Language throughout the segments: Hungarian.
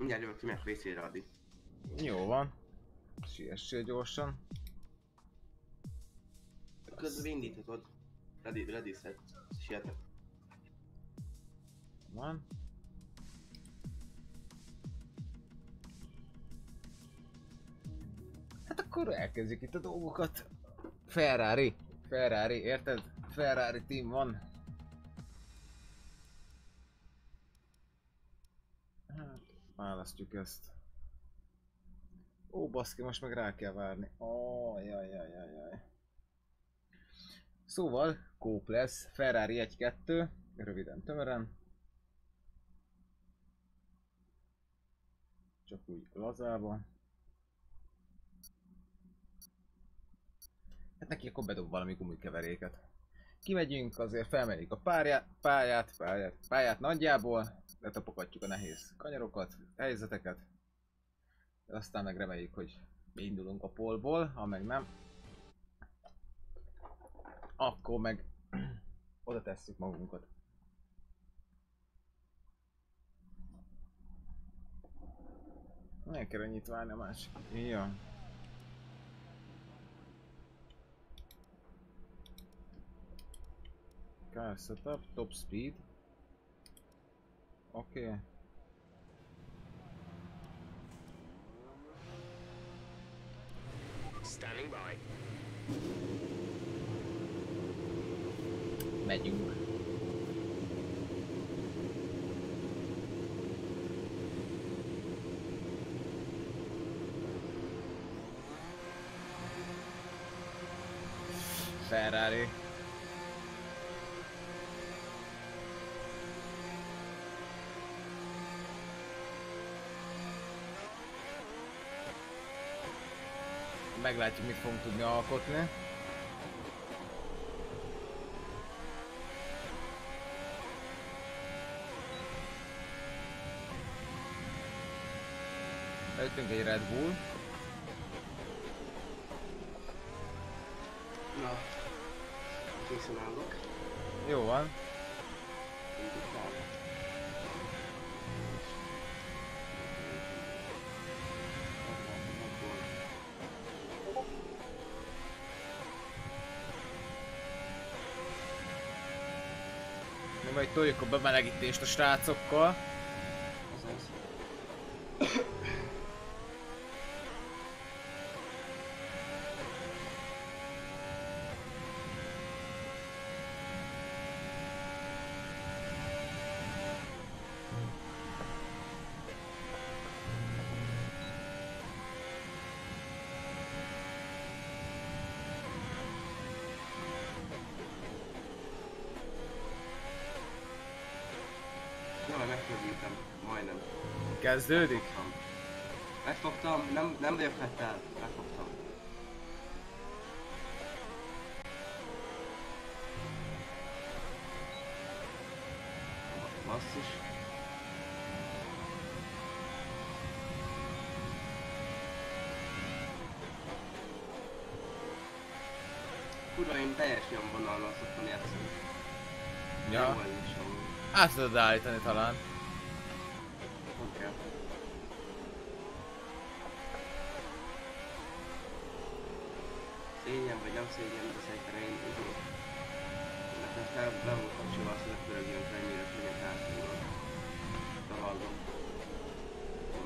Mindjárt jövök ki, meg részére addig. Jó van. Siessél gyorsan. Közben indíthatod. Ready, ready set. Sietek. Van. Hát akkor elkezdjük itt a dolgokat. Ferrari. Ferrari, érted? Ferrari team van. Választjuk ezt. Ó, baszki, most meg rá kell várni. Ó, jaj, jaj, jaj, jaj. Szóval, kóp lesz. Ferrari 1-2. Röviden, tömören. Csak úgy lazába. Hát neki akkor bedob valami gumikeveréket. Kimegyünk, azért felmerik a pályát, pályát, pályát, pályát nagyjából, letapokatjuk a nehéz kanyarokat, helyzeteket. Aztán meg reméljük, hogy mi indulunk a polból, ha meg nem. Akkor meg oda tesszük magunkat. Nem kell ennyit várni a másik. Ja. Car setup, top speed. Oké. Okay. Standing by. Megyünk. Ferrari. Meglátjuk, mit fogunk tudni alkotni. Előttünk egy Red Bull. Na. Készen állok. Jó van. Majd toljuk a bemelegítést a srácokkal. Azaz. Jól megközelítem, majdnem. Kezdődik? Megfogtam. Nem, nem vagyok Vettel, megfogtam. Basszus. Kurva, én teljes nyomvonalon szoktam játszani. Ja. Át tudod állítani talán. Nem kell. Szégyen vagy nem szégyen, de szerintem én izé. Nekem fel be volt kapcsolva azt, hogy pörögjön fel ennyire könnyen hátulról. Bevallom.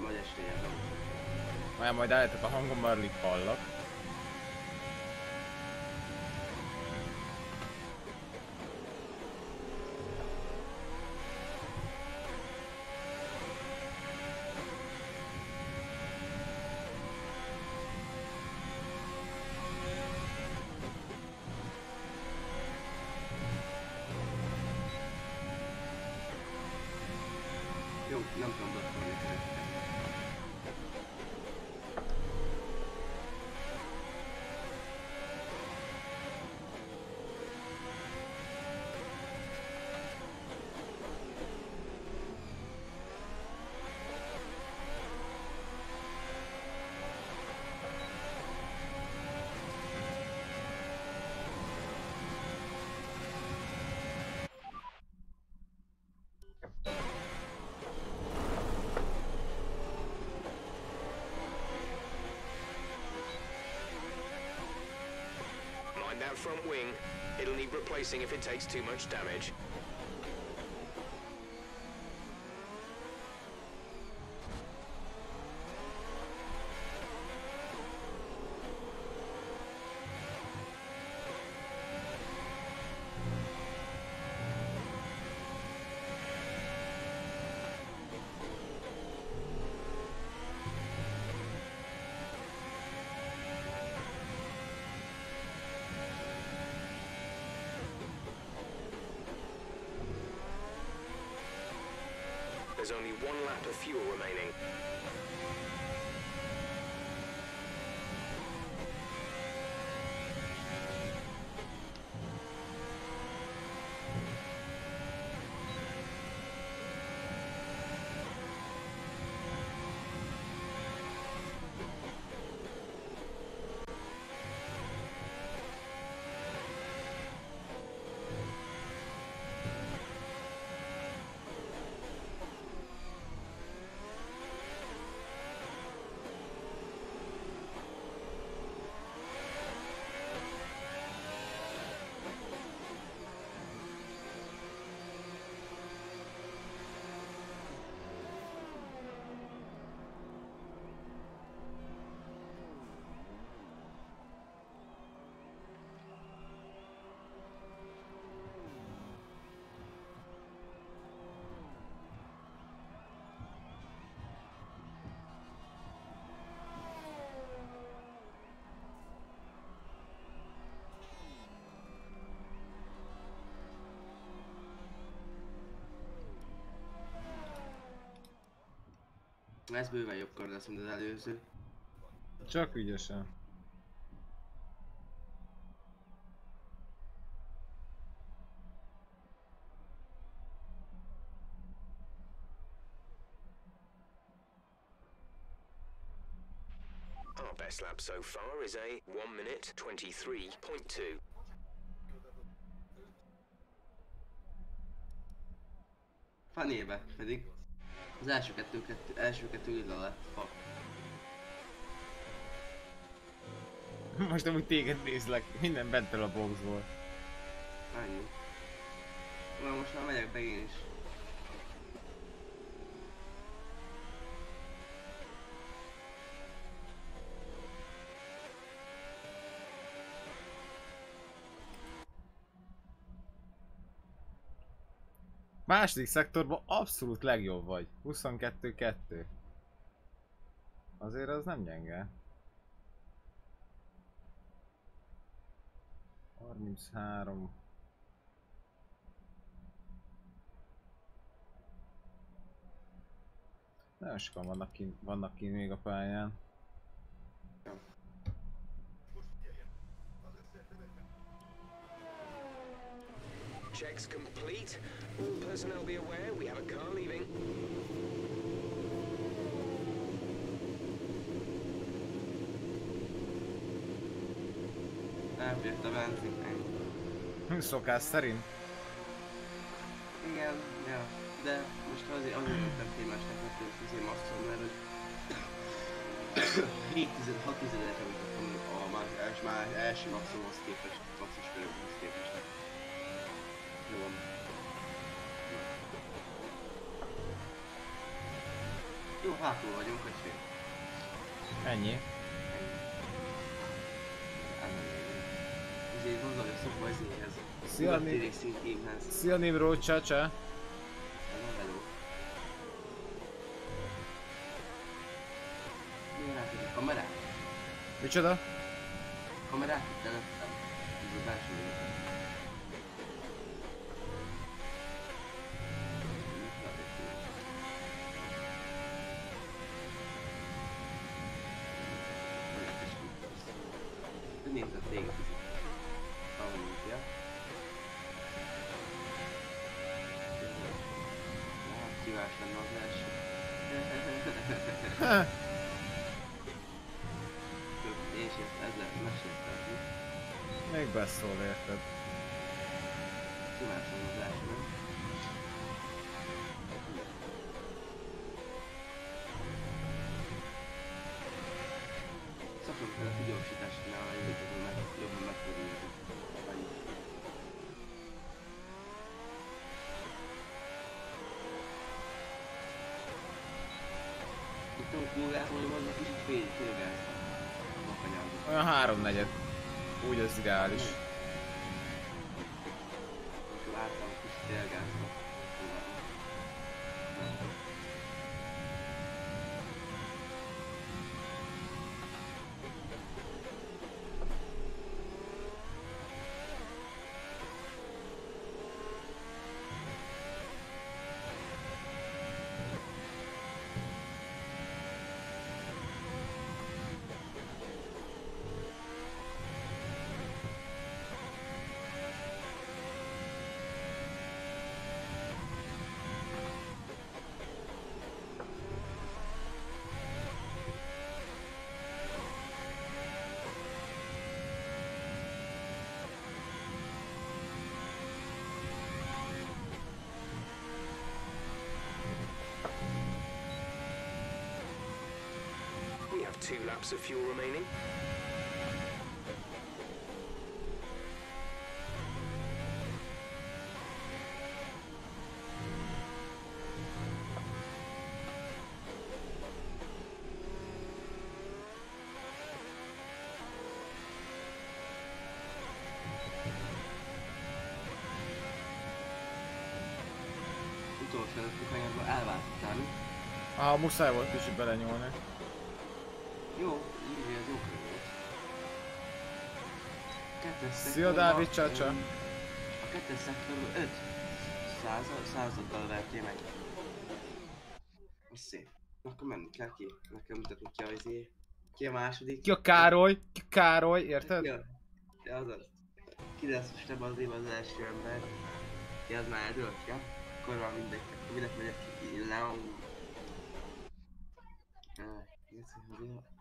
Nagy eséllyel nem. Már majd állítok a hangom, már hallak. Front wing. It'll need replacing if it takes too much damage. There's only one lap of fuel remaining. Ez bőven jobb kar lesz, mint az előző. Csak ügyesen. Our best lap so far is a 1 minute 23.2. Fanébe pedig az első kettő, kettő első kettő lila lett. Most amúgy téged nézlek, minden bent a boxból. Annyi. Na most már megyek be én is. Második szektorban abszolút legjobb vagy. 22-2. Azért az nem gyenge. 33. Nagyon sokan vannak kint, vannak kint még a pályán. Checks complete. All personnel be aware we have a car leaving. Elfért a benzinkánk. Szokás szerint. Igen, ja. De most azért azért tettem témásnak, mert ez azért maximum, mert hogy 7 tized, 6 tizedet javítottam a már els, már első maximumhoz képest, maximum körülbelül képest. Jó van. Jó, hátul vagyunk, hogy fél. Ennyi. Ezért vagyok szokva. Szia, Racing Teamhez. Szia Nimrod! Hello, hello. Milyen átadjuk kamerát? Micsoda? Kamerát itt előttem. Ez a belső mert a figyelmesításnál elindítható meg, jobban megfordulható. Itt nem túlgázom, hogy vannak kicsit fél, félgáz. Olyan háromnegyed. Úgy az ideális. Láttam, kicsit félgáz. Laps of fuel remaining. Utolsó előtti kanyarban elváltottál, mi? Ah, muszáj volt kicsit belenyúlni. Szia, Dávid, csácsa. öm, A kettes szektorban 5 század, századdal vertél meg. Szép. Akkor menni kell ki. Nekem mutatni ki a izé. Ki a második. Ki a Károly? Ki a Károly, érted? Ki a... Ja, azaz. Ki lesz most ebben az évben az első ember? Ki az már eldőlt, ja? Akkor van mindegy. Minek megyek ki? Leon. Ah,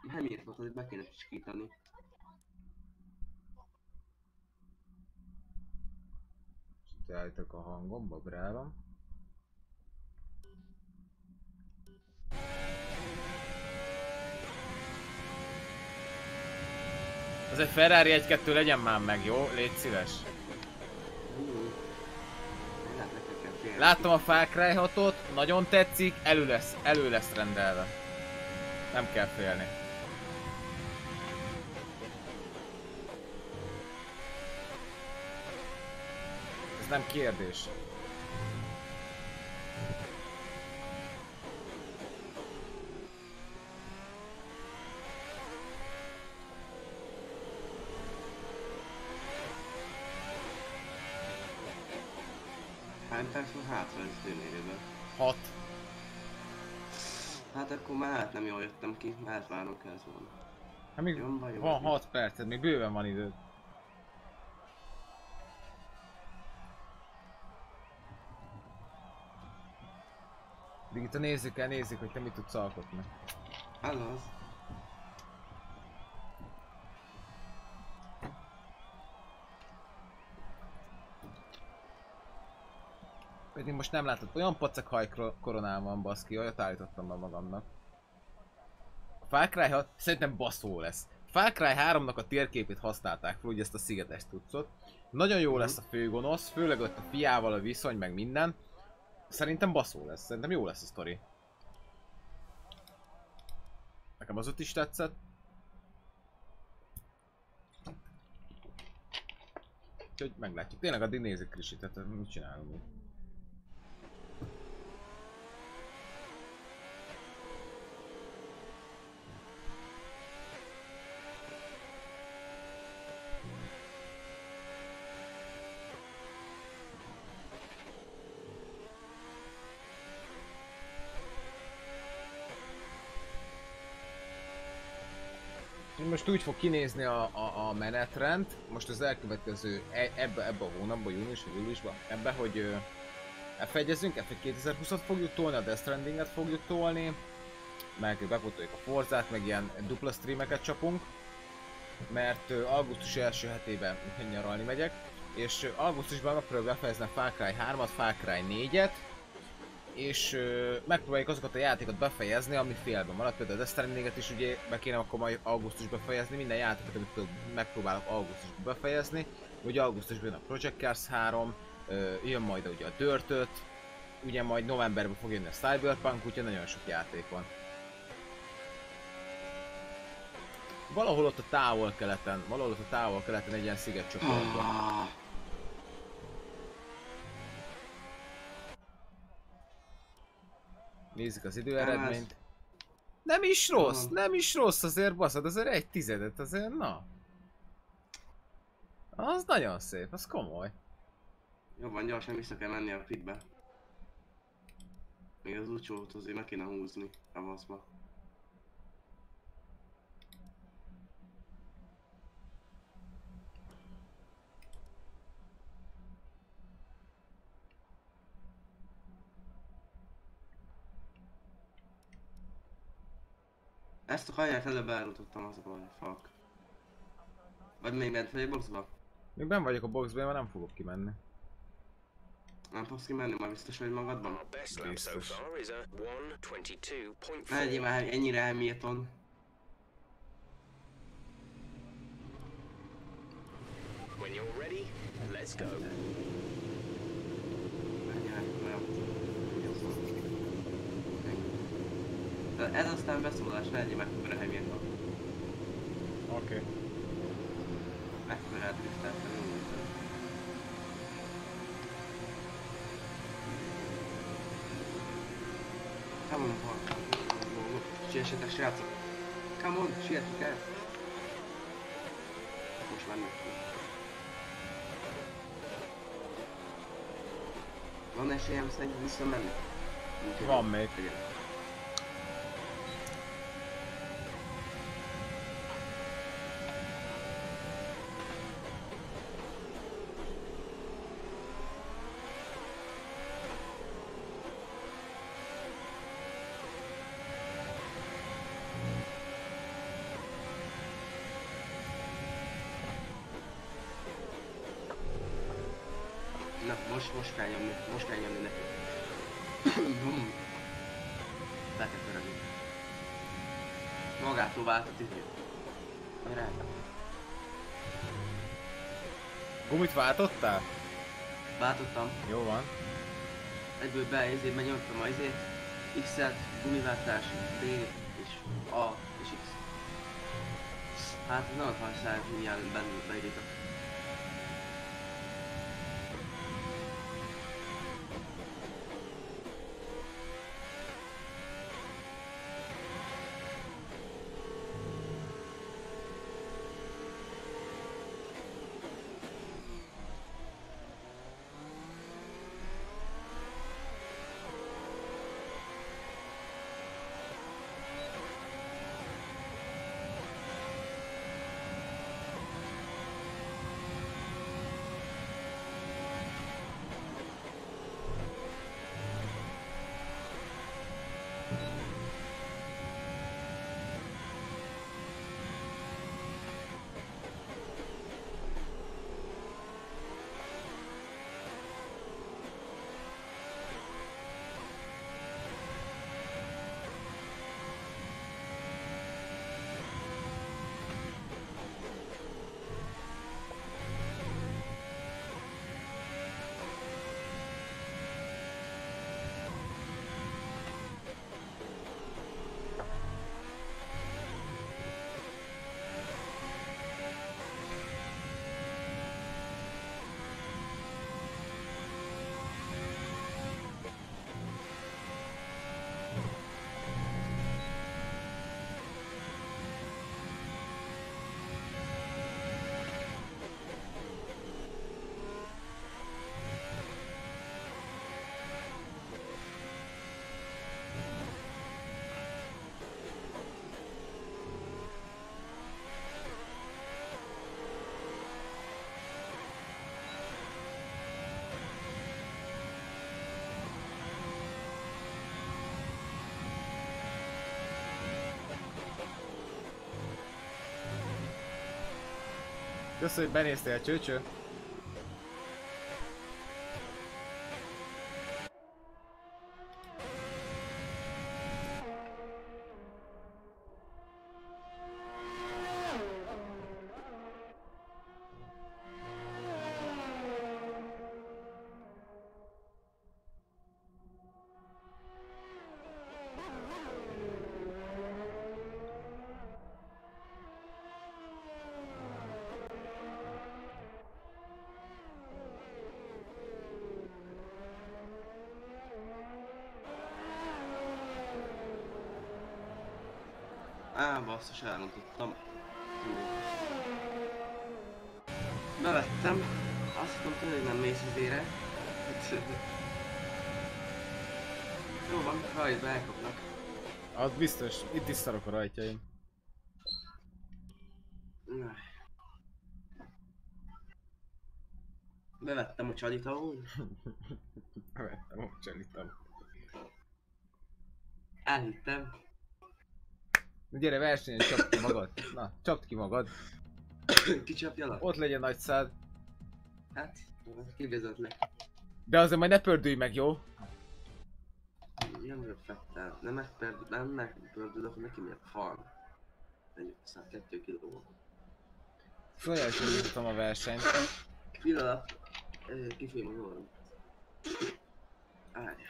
Nem volt, hogy be kéne sikítani. Állítok a hangomba, brávam. Az egy Ferrari 1-2 legyen már meg, jó? Légy szíves. Láttam a Far Cry 6-ot, nagyon tetszik, elő lesz, elő lesz rendelve. Nem kell félni. Nem kérdés. Hány perc van hátra ez? 6. Hát akkor már hát nem jól jöttem ki, már várnom kell volna. Hát még Jön van vagy. 6 perced, még bőven van időd. Még itt a nézzük el, nézzük, hogy te mit tudsz alkotni. Az. Pedig most nem látod, olyan pacek haj koronám van baszki, olyat állítottam be magamnak. A Far Cry 6 szerintem baszó lesz. Far Cry 3-nak a térképét használták fel, ugye ezt a szigetes tudszot. Nagyon jó lesz a főgonosz, főleg ott a fiával a viszony, meg minden. Szerintem baszó lesz, szerintem jó lesz a sztori. Nekem az ott is tetszett. Úgyhogy meglátjuk. Tényleg addig nézzük Krisi, tehát mit csinálunk mi. Most úgy fog kinézni a, a, a menetrend, most az elkövetkező, e- ebbe, ebbe a hónapban, június vagy júliusban, ebbe, hogy ö, F1-ezünk, F1 2020-at fogjuk tolni, a Death Stranding-et fogjuk tolni, meg bepotoljuk a Forzát, meg ilyen dupla streameket csapunk, mert augusztus első hetében nyaralni megyek, és augusztusban megpróbáljuk befejezni a Far Cry 3-at, Far Cry 4-et, és ö, megpróbáljuk azokat a játékokat befejezni, ami félben maradt, például a Death Stranding-et is ugye be kéne akkor majd augusztusban befejezni, minden játékot, amit tudok, megpróbálok augusztusban befejezni, ugye augusztusban jön a Project Cars 3, ö, jön majd ugye a Dirt 5, ugye majd novemberben fog jönni a Cyberpunk, úgyhogy nagyon sok játék van. Valahol ott a távol-keleten, valahol ott a távol-keleten egy ilyen szigetcsoportban. Nézzük az időeredményt. Nem is rossz, nem is rossz azért baszod, azért egy tizedet azért, na. Az nagyon szép, az komoly. jó van, gyorsan vissza kell menni a pitbe. Még az úcsót azért meg kéne húzni a vaszba. Ezt a kaját előbb elrotottam az a baj, fuck. Vagy még bent vagy a boxba? Még ben vagyok a boxban, mert nem fogok kimenni. Nem fogsz kimenni már biztos vagy magadban? Biztos. far is a 122.4. Ne legyél már ennyire elmélton. When you're ready, let's go. Menjenek, olyan. De Ez aztán beszólás, ne legyél mekkora Hamilton. Oké. Okay. Mekkora eltrisztáltam, jó volt. Come on, Paul. Siessetek, srácok. Come on, sietni kell. Most mennek ki. Van esélyem szerint visszamenni? Van még. Igen. Na, most, most kell nyomni, most kell nyomni neki. Be kell pörögni. Magától vált a tüzét. Gyere. Gumit váltottál? Váltottam. Jó van. Egyből be, ezért megnyomtam a izét. X-et, gumiváltás, D és A és X. Hát ez nem a hajszál, milyen benne beírtak. Köszönöm, hogy benéztél, csőcső. Á, basszus, elrontottam. Bevettem. Azt mondtam, hogy nem mész izére. Jó van, rajta elkapnak. Az biztos, itt is szarok a rajtjaim. Bevettem a csalit ahol. Vettem a cselitam. Elhittem. Gyere versenyen, csapd ki magad. Na, csapd ki magad. Kicsapja le? Ott legyen nagy szád. Hát, kivezetlek. De azért majd ne pördülj meg, jó? Nem röpfettel. Nem megperd, nem megpördülök neki, mert fal. Egy 102 kiló. Is indítottam a versenyt. Pillanat. Kifújom az orrom. Várj.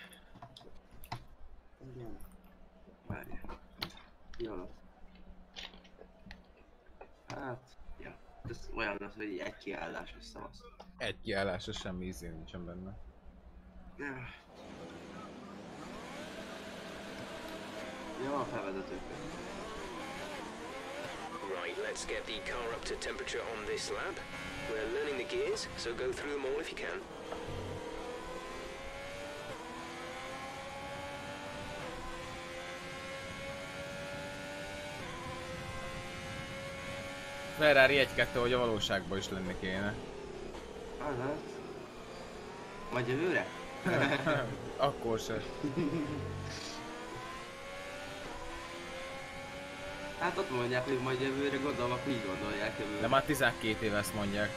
Várj. Pillanat. Hát, ja. Ez olyan lesz, hogy egy kiállás összevasz. Egy kiállásra semmi izé nincsen benne. Jó, a felvezetők. Right, let's get the car up to temperature on this lap. We're learning the gears, so go through them all if you can. Ferrari 1-2, hogy a valóságban is lenni kéne. Azaz. Vagy jövőre? Akkor se. Hát ott mondják, hogy majd jövőre gondolom, akkor így gondolják jövőre. De már 12 éve ezt mondják.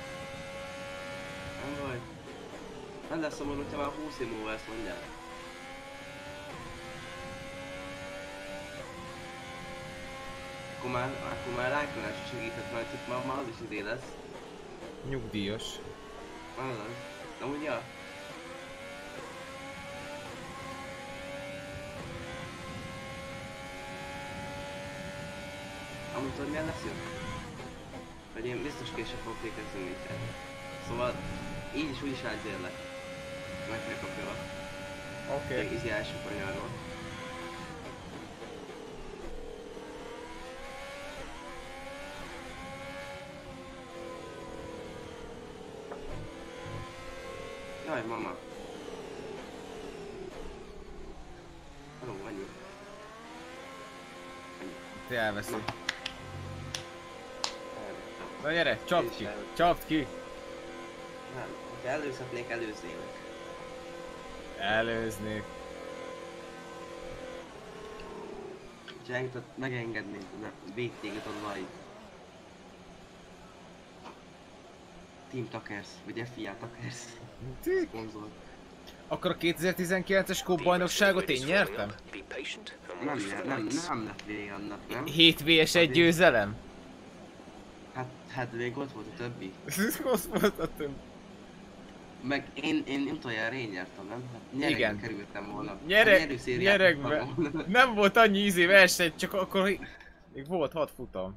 Nem baj. Nem lesz szomorú, hogyha már 20 év múlva ezt mondják. Akkor már, akkor már Rájkonás is segíthet majd, csak már, már az is idé lesz. Nyugdíjas. Azaz. Na ugye? Amúgy tudod milyen lesz jó? Hogy én biztos később fogok végezni mindjárt. Szóval így is úgy is átgyérlek. Meg kell kapja Oké. okay. izi első kanyarról. Jaj, mama. Hello, annyi. Te elveszi. Na. Na gyere, csapd ki! Csapd ki! Nem, ha előzhetnék, előznélek. Előznék. Engedett, megengednék, de végtéged a live. Team Takers, vagy FIA Takers. Szponzor. Akkor a 2019-es Cup bajnokságot én nyertem? Nem, nem, nem, lett vége annak, nem? 7 vs 1 győzelem? Hát, hát még ott volt a többi. Ez rossz volt a több. Meg én, én utoljára én nyertem, nem? Hát nyeregbe Igen. kerültem volna. Nyere, A nyerőszériát nyeregbe. Nem volt annyi ízé verseny, csak akkor még volt 6 futam.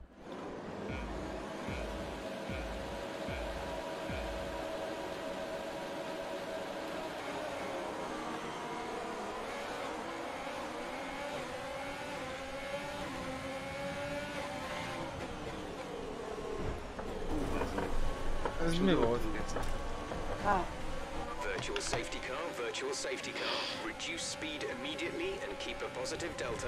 Virtual safety car. Reduce speed immediately and keep a positive delta.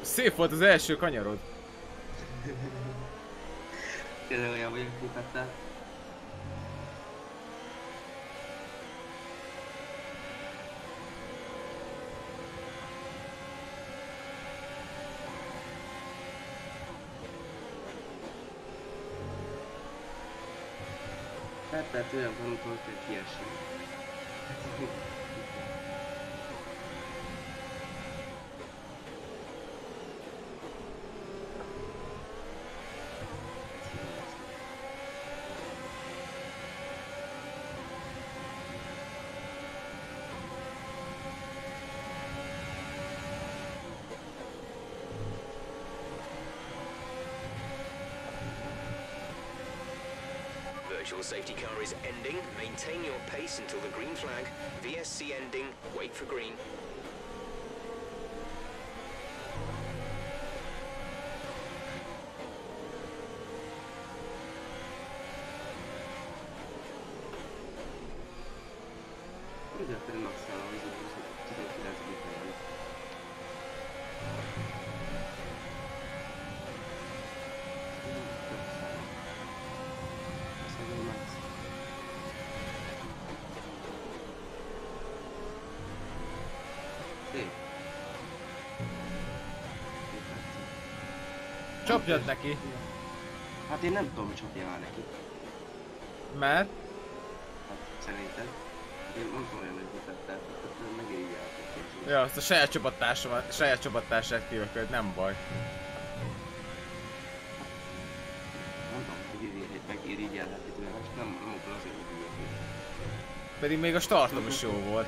Szép volt az első kanyarod. Tényleg olyan vagyok, kitettel. Hát, tehát olyan van, hogy kell Your safety car is ending. Maintain your pace until the green flag. VSC ending. Wait for green. What is that? Csapjad neki. Hát én nem tudom, csapjál neki. Mert? Hát szerinted. Én nem tudom olyan, hogy mutatták, tehát megírják. Ja, azt a saját csapattársamat, saját csapattársát kiököd, nem baj. Nem tudom, hogy irigyelhet, meg irigyelheti tőle, most nem, nem akar azért, hogy. Pedig még a startom is jó volt.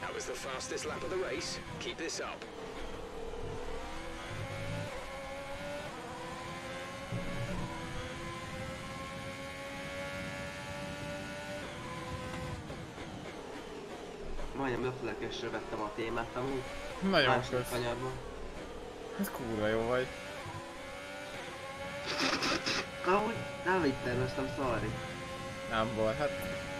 That was the fastest lap of the race. Keep this up. Majdnem öflekesre vettem a témát amúgy. Nagyon kösz. kanyarban. Ez kurva jó vagy. Amúgy nem így terveztem, sorry. Nem baj, hát...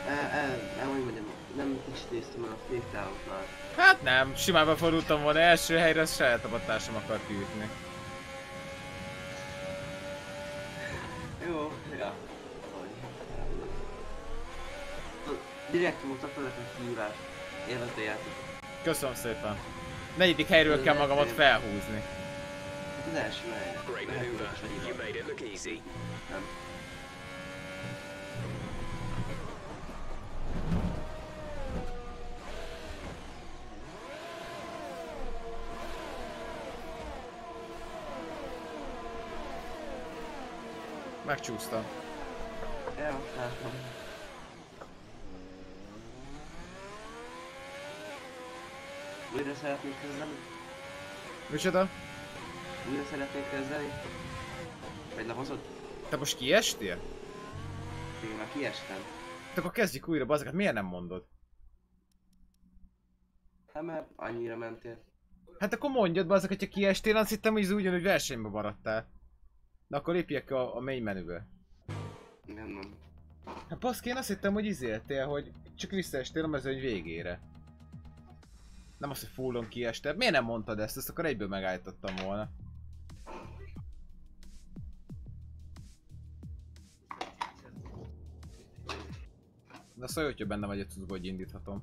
El, el, el, hogy mondjam, nem kicsit néztem el a féktávoknál. Hát nem, simán befordultam volna első helyre, az saját csapattársam akar kiütni. Jó, ja. Direkt mutat veled a kihívás. Élvezd a játék. Köszönöm szépen. Negyedik helyről kell magamat felhúzni. Hát az első hely. Great maneuver. You made it look easy. Nem. Megcsúsztam. Ja, látom. Újra szeretnék kezdeni? Micsoda? Újra szeretnék kezdeni? Vagy lehozod? Te most kiestél? Én már kiestem. Hát akkor kezdjük újra, bazokat, miért nem mondod? Hát mert annyira mentél. Hát akkor mondjad bazok, hogyha kiestél, azt hittem, hogy ez ugyanúgy versenybe maradtál. Na akkor lépjek a, a main menübe. Nem, nem. Hát baszki, én azt hittem, hogy izéltél, hogy csak visszaestél a mezőny végére. Nem az, hogy fullon kiestél. Miért nem mondtad ezt? Ezt akkor egyből megállítottam volna. Na szóval, hogyha benne vagy a cuccba, hogy indíthatom.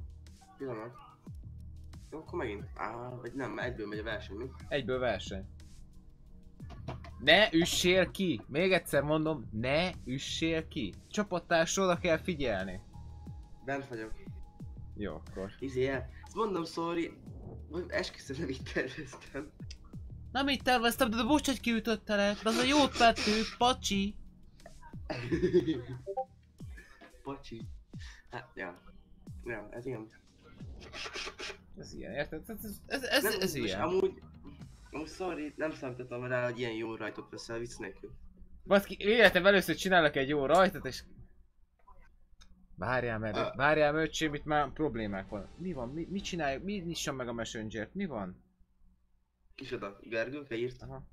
Pillanat. Jó, akkor megint. Á, vagy nem, egyből megy a verseny, mi? Egyből verseny. Ne üssél ki! Még egyszer mondom, ne üssél ki! Csapattársról oda kell figyelni. Bent vagyok. Jó, akkor. Izé. Ezt mondom, sorry. Esküszöm, nem így terveztem. Nem így terveztem, de bocs, hogy kiütöttelek, de az a jót tettük, pacsi! Pacsi. Hát, ja. Ja, ez ilyen. Ez ilyen, érted? Ez, ez, ez, ez, nem, ez most ilyen. Amúgy, amúgy sorry, nem számítottam rá, hogy ilyen jó rajtot veszel vicc nélkül. Baszki, életem először csinálok egy jó rajtot, és... Várjál, mert, Ah. várjál, öcsém, itt már problémák van. Mi van? Mi, mit csináljuk? Mi nyissam meg a messenger Mi van? Kicsoda, Gergő, te írt? Aha.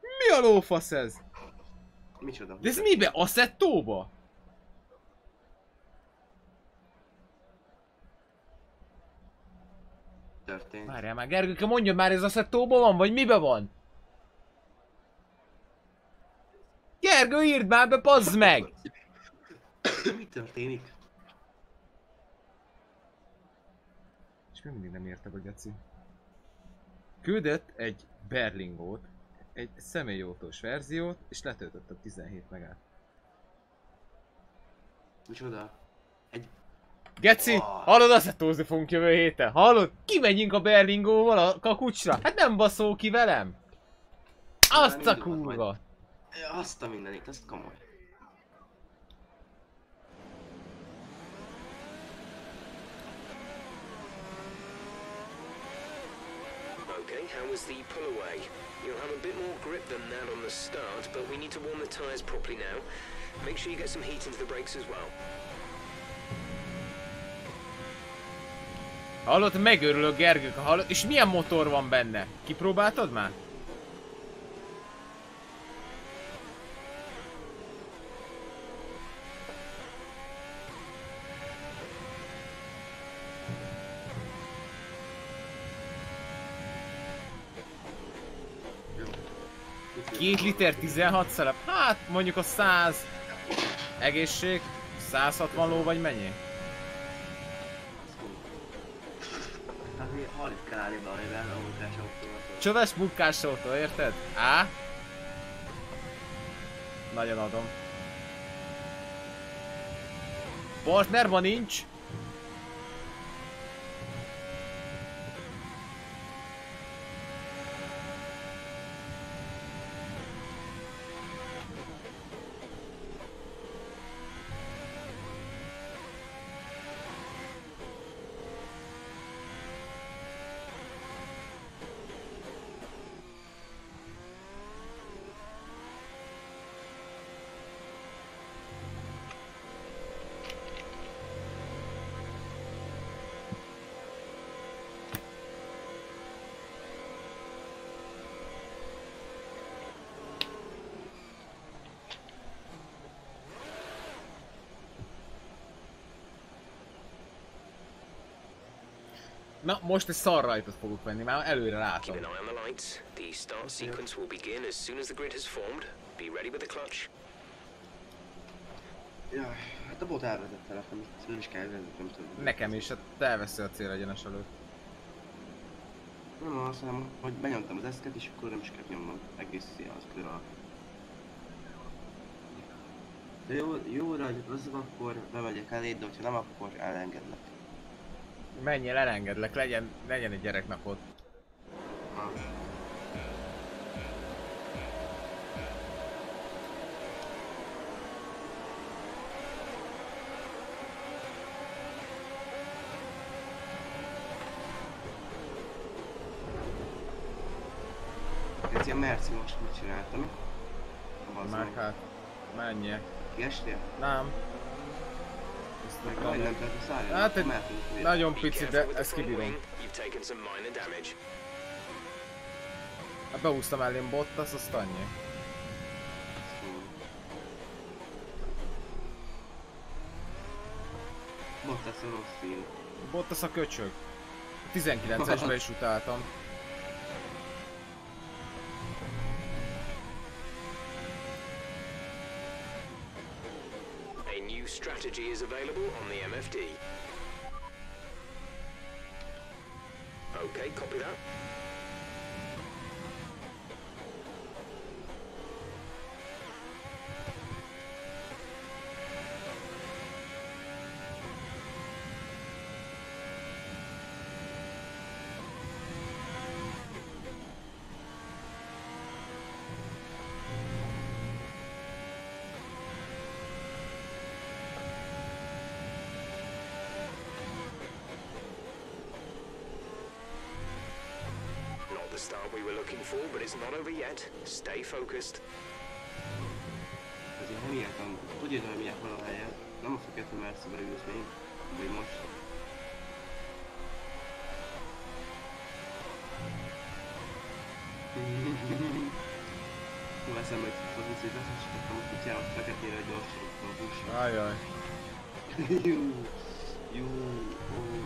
Mi a lófasz ez? Micsoda? De ez mibe? Assettóba? Történt? Várjál már, Gergőke, mondja már, ez Assettóba van, vagy mibe van? Gergő, írd már be, pazd meg! Mi történik? És még mindig nem érte be, Geci. Küldött egy berlingót, egy személyautós verziót, és letöltöttem 17 megát. Micsoda? Egy... Geci, Oh. hallod, asszetózni fogunk jövő héten. Hallod? Kimegyünk a Berlingóval a kakucsra. Hát nem baszol ki velem. Azt a kurva. Azt a mindenit, azt komoly. Okay, how was the pull away? You'll have a bit more grip than that on the start, but we need to warm the tyres properly now. Make sure you get some heat into the brakes as well. Hallod, megőrülök Gergők, hallod? És milyen motor van benne? Kipróbáltad már? Két liter 16 szelep? Hát mondjuk a 100 egészség, 160 ló vagy mennyi? Hát mi állni valamivel a munkás autóval. Csöves munkásótól, érted? Á? Nagyon adom. Partner ma nincs. Na, most egy szarrajtot fogok venni, már előre látom. Keep an eye on the lights. The start sequence will begin as soon as the grid has formed. Be ready with the clutch. Jaj, hát a bot elvezette nekem itt, nem is kell nem tudom. Nekem is, hát te elveszi a célegyenes előtt. Nem, azt hiszem, hogy benyomtam az eszket, és akkor nem is kell nyomnom egész az kör alatt. De jó, jó rajt azok, akkor bemegyek eléd, de ha nem, akkor elengedlek. Menjél, elengedlek, legyen, legyen egy gyereknapod. Ez ilyen Merci most mit csináltam? Már hát, menjél. Kiestél? Nem. Ezt Meg tudom. majdnem, tehát a szárnyal. Hát egy nagyon pici, de ezt kibírom. Hát behúztam ellém Bottas, azt annyi. Bottas a rossz fiú. Bottas a köcsög. 19-esbe is utáltam. strategy is available on the MFD. We were looking for, but it's not over yet. Stay focused. Azért nem írtam, tudja, hogy milyen hol a helye. Nem azt hogy Merci-be ülsz még, vagy most. Hú, eszembe jutott az hogy leszesítettem a kutyámat feketére, hogy gyorsítottam a buszra. Ajaj. Jú, jú, ó.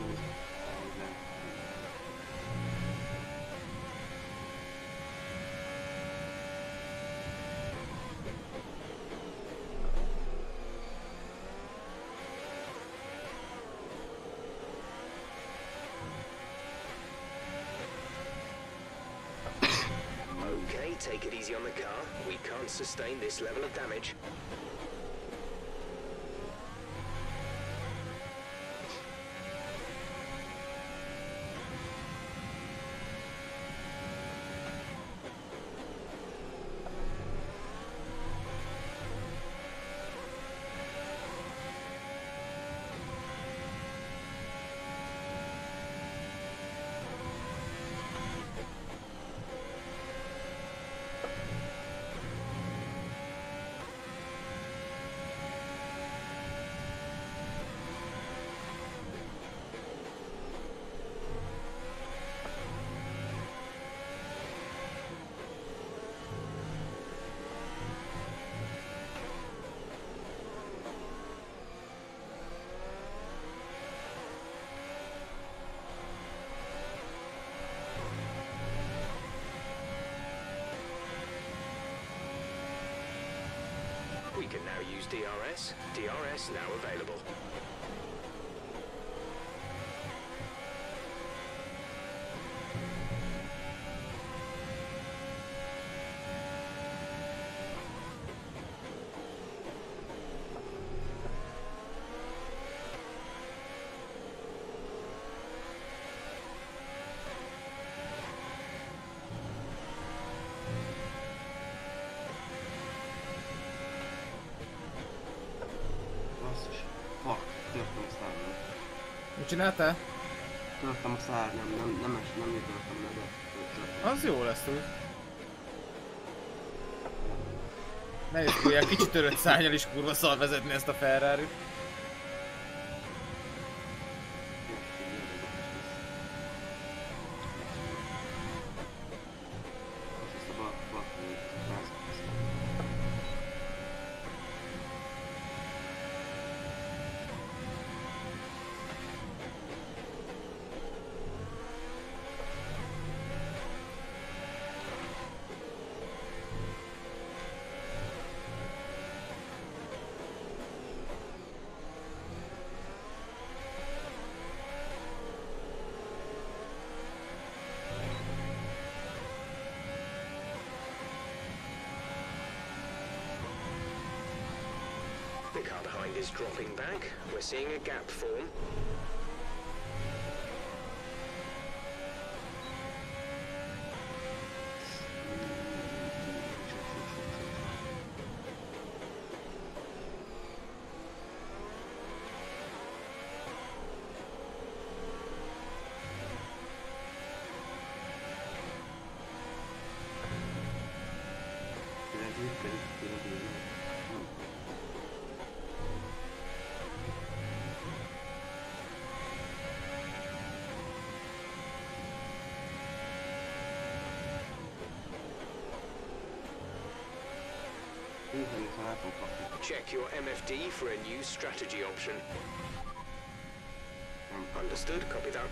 Take it easy on the car. We can't sustain this level of damage. We can now use DRS. DRS now Mit csináltál? Törtem a szárnyam, nem, nem, es, nem meg a törtem. Az jó lesz úgy. Nehéz ilyen kicsit törött szárnyal is kurva szar vezetni ezt a ferrari Azt seeing a gap form. Check your MFD for a new strategy option. Hmm, understood. Copy that.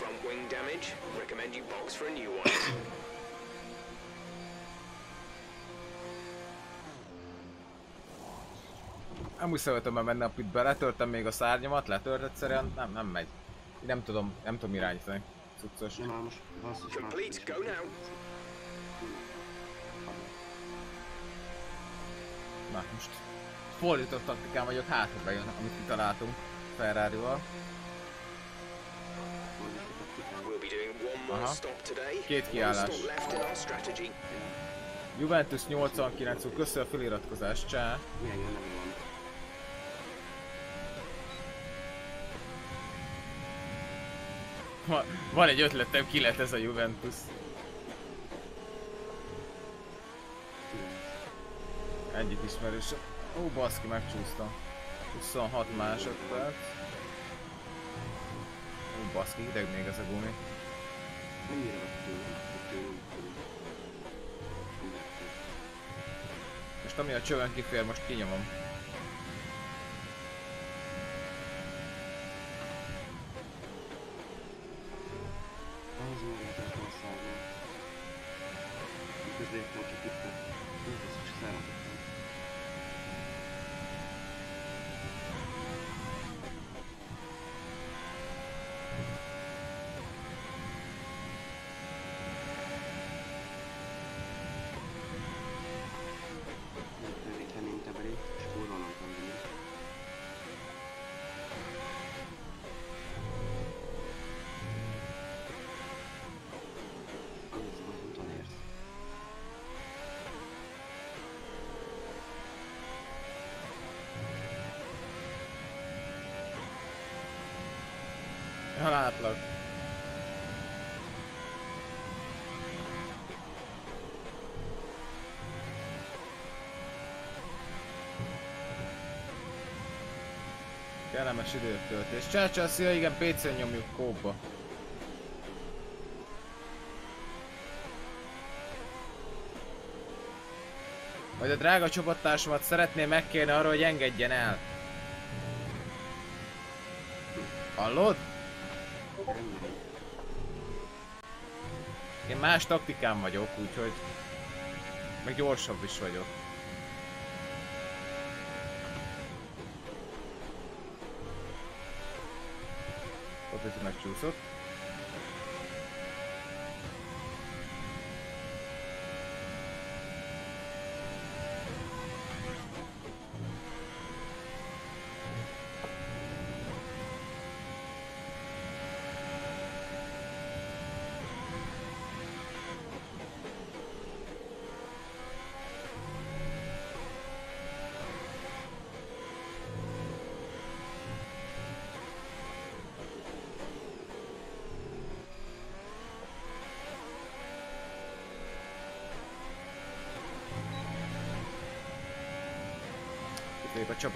Front wing damage. Recommend you box for a new one. Amúgy szeretem menni a pitbe, letörtem még a szárnyamat, letört egyszerűen, nem, nem megy. Nem tudom, nem tudom irányítani. Cuccos. Nem basszus, már Complete. Go now. Na, most fordított taktikám vagyok, hátra bejön, amit kitaláltunk Ferrari-val. We'll be doing one more Aha. Két kiállás. Juventus 89 ú köszi a feliratkozást, csá. Va- Van egy ötletem, ki lett ez a Juventus. Egyik ismerős. Ó, baszki, megcsúsztam. 26 másodperc. Ó, baszki, hideg még ez a gumi. Mennyire vagy? Tőlem, tőlem. Mindenki. Most ami a csövön kifér, most kinyomom. Az meg lehetett országban. Miközben éppen csak itt a... Ez is száradottam. Működik, mint a belé, és kurva mondtam belé. Az az úton érsz. Ha látlak. Kellemes időtöltés. Csácsa, szia, igen, PC-n nyomjuk kóba. Majd a drága csapattársamat szeretném megkérni arra, hogy engedjen el. Hallod? Én más taktikám vagyok, úgyhogy... Meg gyorsabb is vagyok. Ott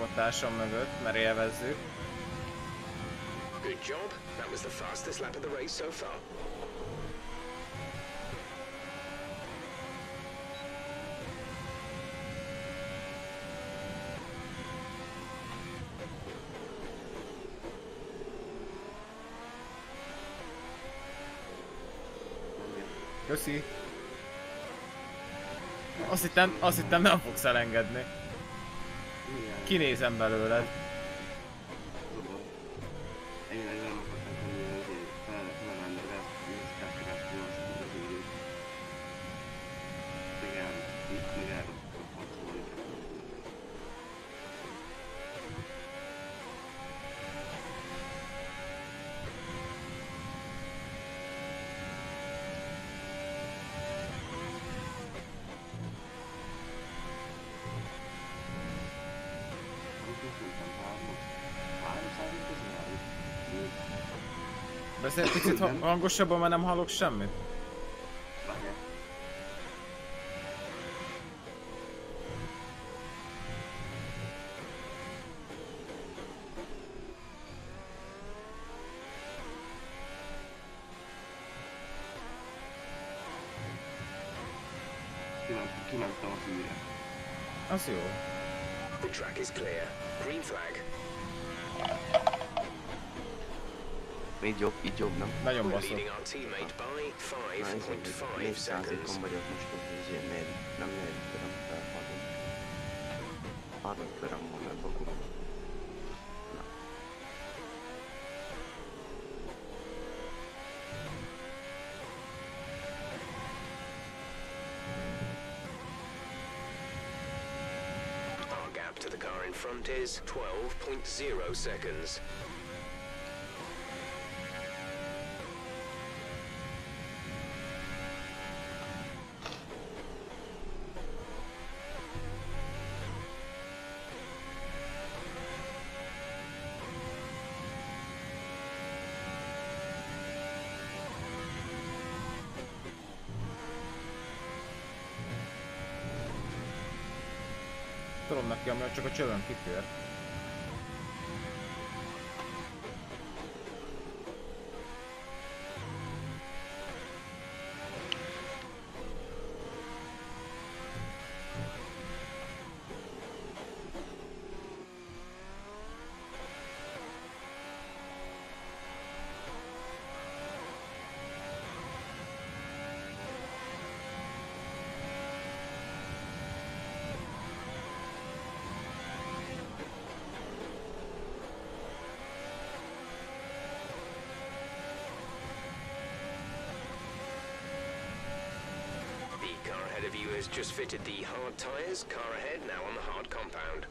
ez megcsúszott. Lép a csapattársam mögött, mert élvezzük. Good job. That was the fastest lap of the race so far. Köszi. Azt hittem, azt hittem nem fogsz elengedni. Kinézem belőled. Hangosabban, mert nem hallok semmit. Várjál. Kiment- Kimentem a fűre. Az jó. The track is clear. Green flag. Még jobb, így jobb, nem? Nagyon We're leading our teammate by Na, ez 5.5 egy seconds. százalékon vagyok most, hogy ezért miért nem miért köröm felfadom. Harmadik köröm van, mert fogom. Na. Our gap to the car in front is 12.0 seconds. Tudom neki, ami csak a csövön kifér. ahead of you has just fitted the hard tyres. Car ahead now on the hard compound.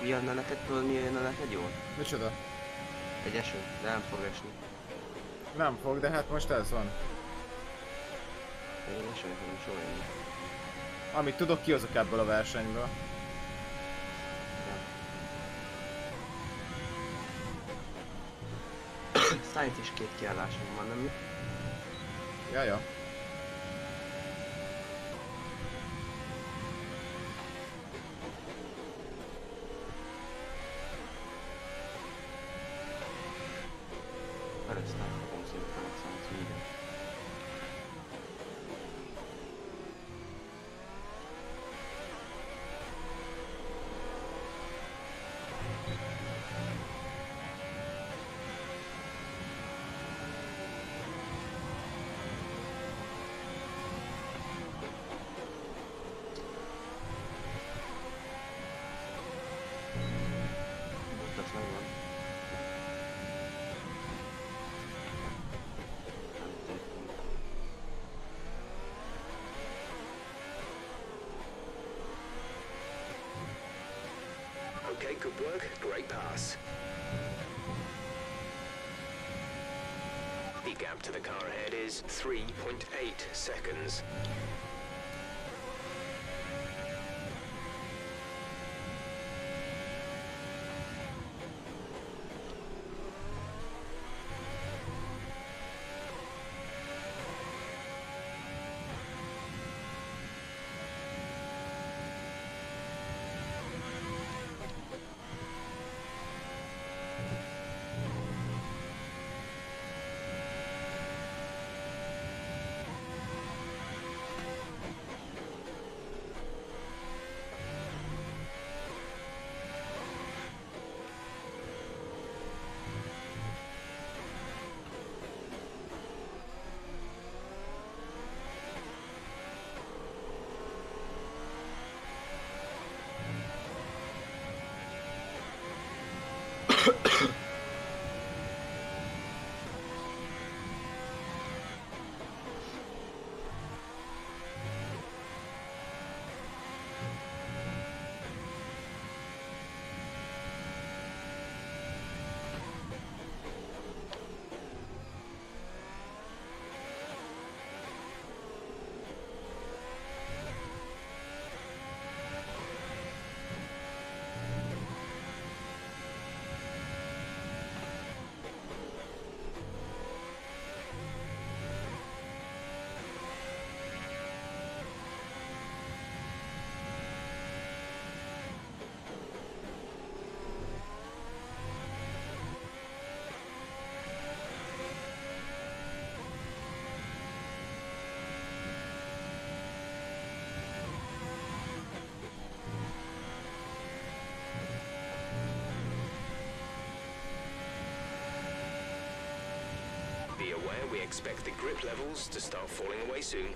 Vianna neked tudod mi jön a neked jól? Micsoda? Egy eső, de nem fog esni. Nem fog, de hát most ez van. Nekem is jönni. Amit tudok, kihozok ebből a versenyből. Science is két kiállásom van, nem? Ja, ja. 3.8 seconds. We expect the grip levels to start falling away soon.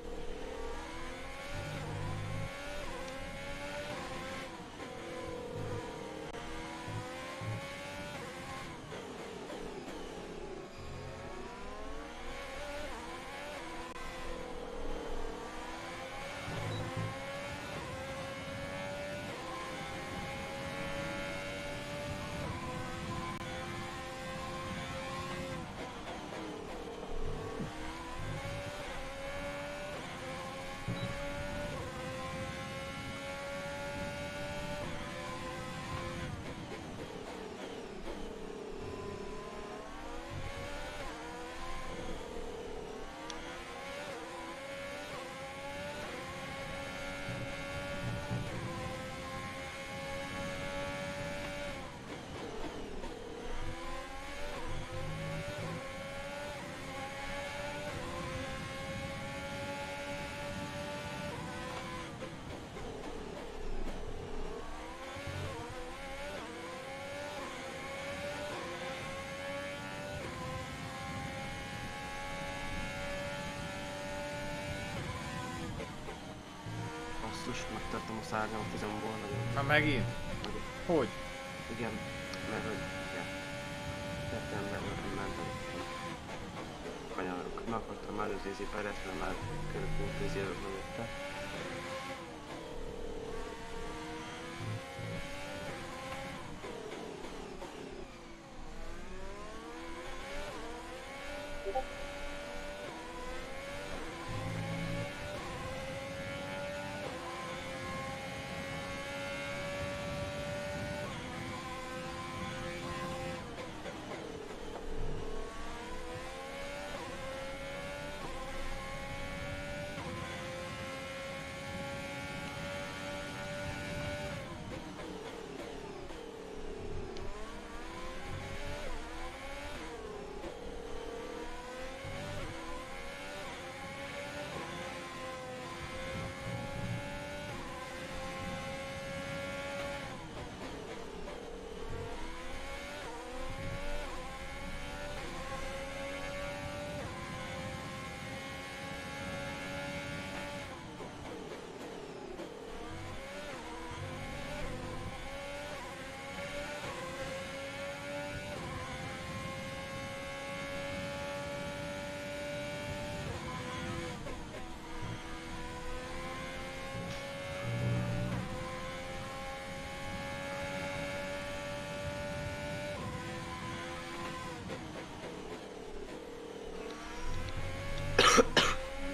Basszus, megtartom a szárnyam a fizomból. Már megint? nagyon. Hogy? Igen, mert hogy, igen. Szeptemberben hogy mentem. Kanyarok. Meg akartam előzni Ziperet, mert már körök volt vízjelölt mögötte.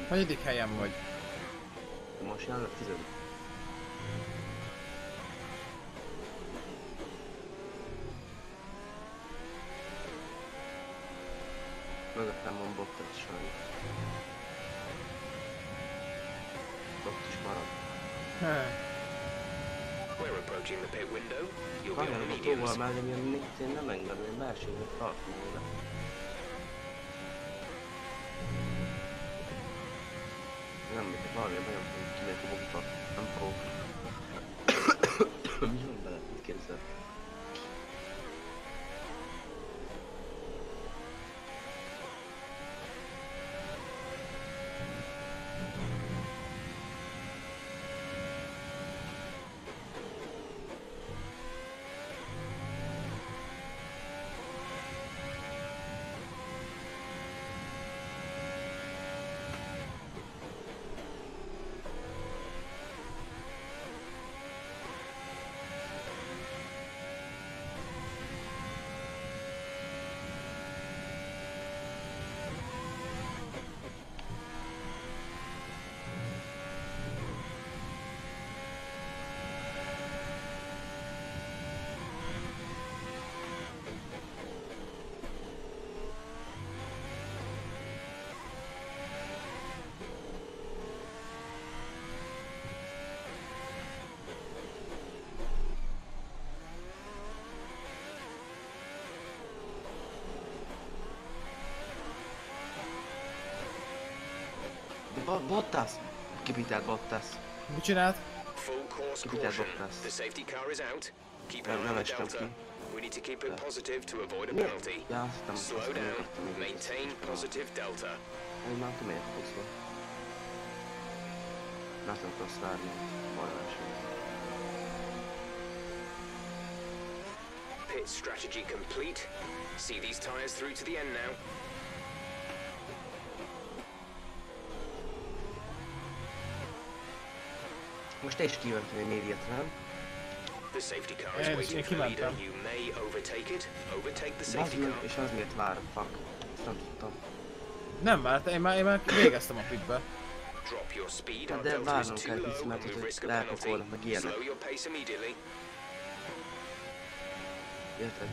Hanyadik helyen vagy? Most jelenleg tizedik. Mögöttem van Bottas sajnos. Ott is marad. We're approaching the pit window. You'll be on a mediums. tóval mellé, ilyen mit én nem engedem, én belsőnek tartom oda. Nem megyek, valami nagyon fogok kimegyek a bokba. Nem fogok. Mi van bele? Mit kérdezel? Bo Bottas! Kipitelt Bottas. Mit csinált? Full course Keep it at caution. Bottas. The safety car is out. Keep Nem- an eye nem on the estem delta. ki. We need to keep it Ja. positive to avoid a Mi? penalty. Ja, azt nem Slow azt nem down. akartam még Maintain ezt. positive delta. Én már kimegyek húszva. Meg nem tudsz várni bajlásra. Pit strategy complete. See these tires through to the end now. Most te is kijönteni a médiát, nem? The safety car is waiting for the leader. You may overtake it. Overtake the Az safety meg, car. és az miért vár, fuck. Ezt nem tudtam. Nem már, én már, én már végeztem a pitbe. Drop your speed. Hát de várnunk kell vissza, mert hogy risk a meg ilyenek. Érted?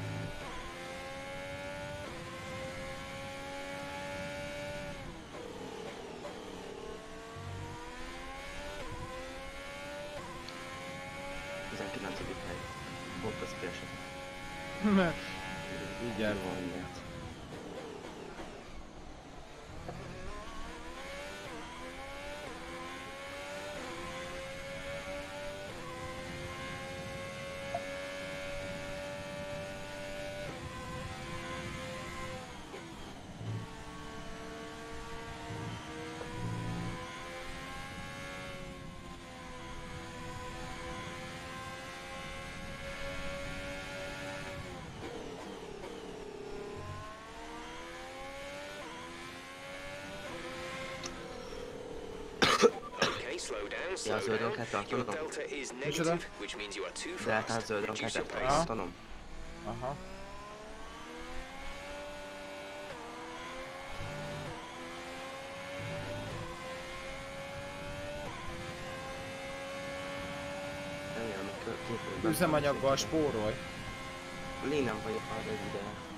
Ja, zöldön kell tartanom. Micsoda? negative, which means you are too De hát zöldön kell tartanom. Aha. Üzemanyaggal spórolj. Én nem vagyok egy ide.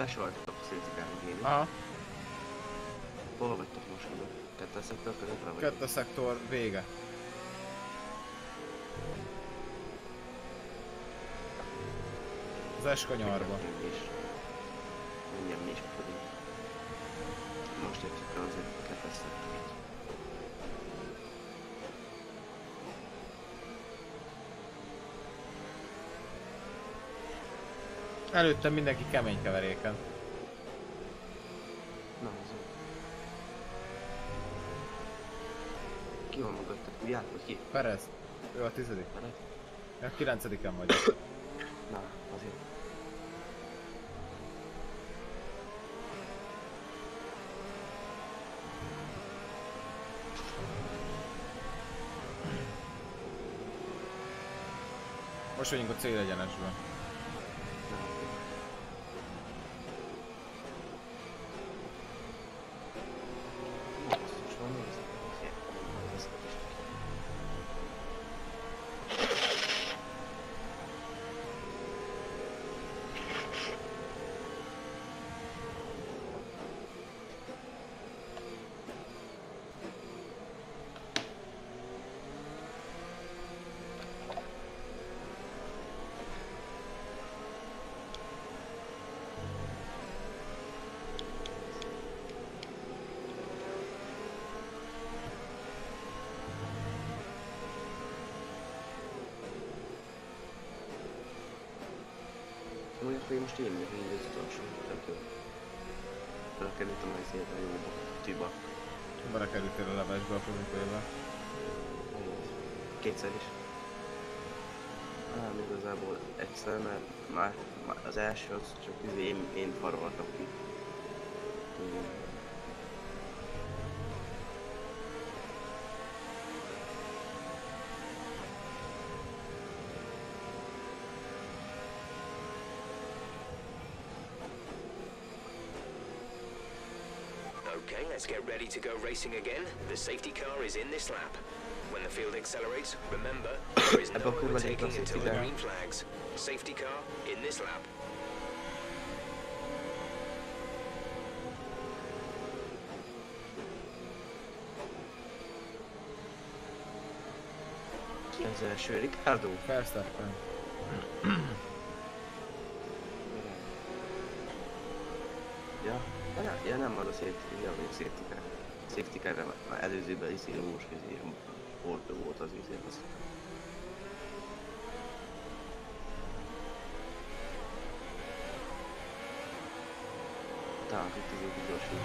Besoltatok a szélcikára géni. Aha. Hol vagytok most oda? Kettes szektor közepre vagy? Kettő szektor vége. Az eskanyarba. Mindjárt mi is. Most értjük el azért a kettes szektort. Előttem mindenki kemény keveréken. Na, az. Ki van mögötted? Ujját vagy ki? Perez. Ő a tizedik. Én a kilencediken vagyok. Na, azért. Most vagyunk a célegyenesben. Na, azért. Basszus, van nézd. Értem, ez is. Amúgy akkor én most én vagyok így az utolsó, tök jó. Belekerültem a izébe, jó tűba. Belekerültél a levesbe a pozitívébe. Kétszer is. Nem igazából egyszer, mert már, már az első az csak izé én, én faroltam ki. Igen. Okay, let's get ready to go racing again. The safety car is in this lap. When the field accelerates, remember, there is no a kurva egyik overtaking until the green flags. Safety car in this lap. Ki az első? Ricardo? Verstappen. Ja, ja, nem, ja nem az a safety, ja, a safety car. Safety car már előzőben is ilyen most izé, Porto volt az izé, az. Tehát itt az egy gyorsító.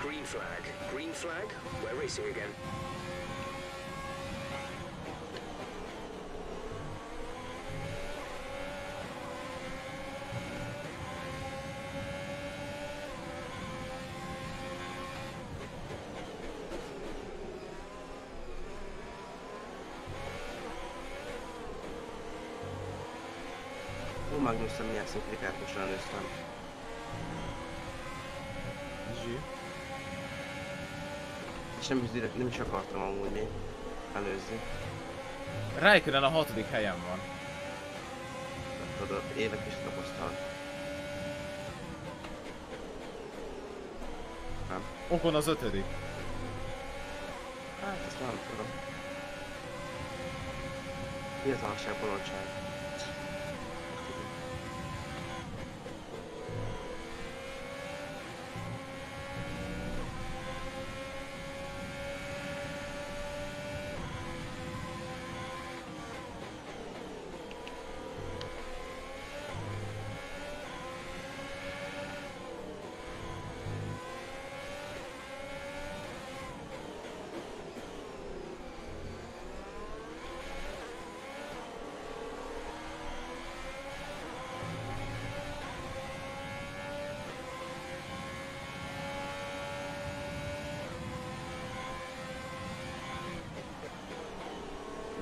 Green flag. Green flag. We're racing again. Magnussen milyen szép Ricardosan előztem. Zsí. És nem is, direkt, nem is akartam amúgy még előzni. Raikkonen a hatodik helyen van. Tudod, évek is tapasztalt. Nem. Okon az ötödik. Hát, ezt nem tudom. Fiatalság, bolondság.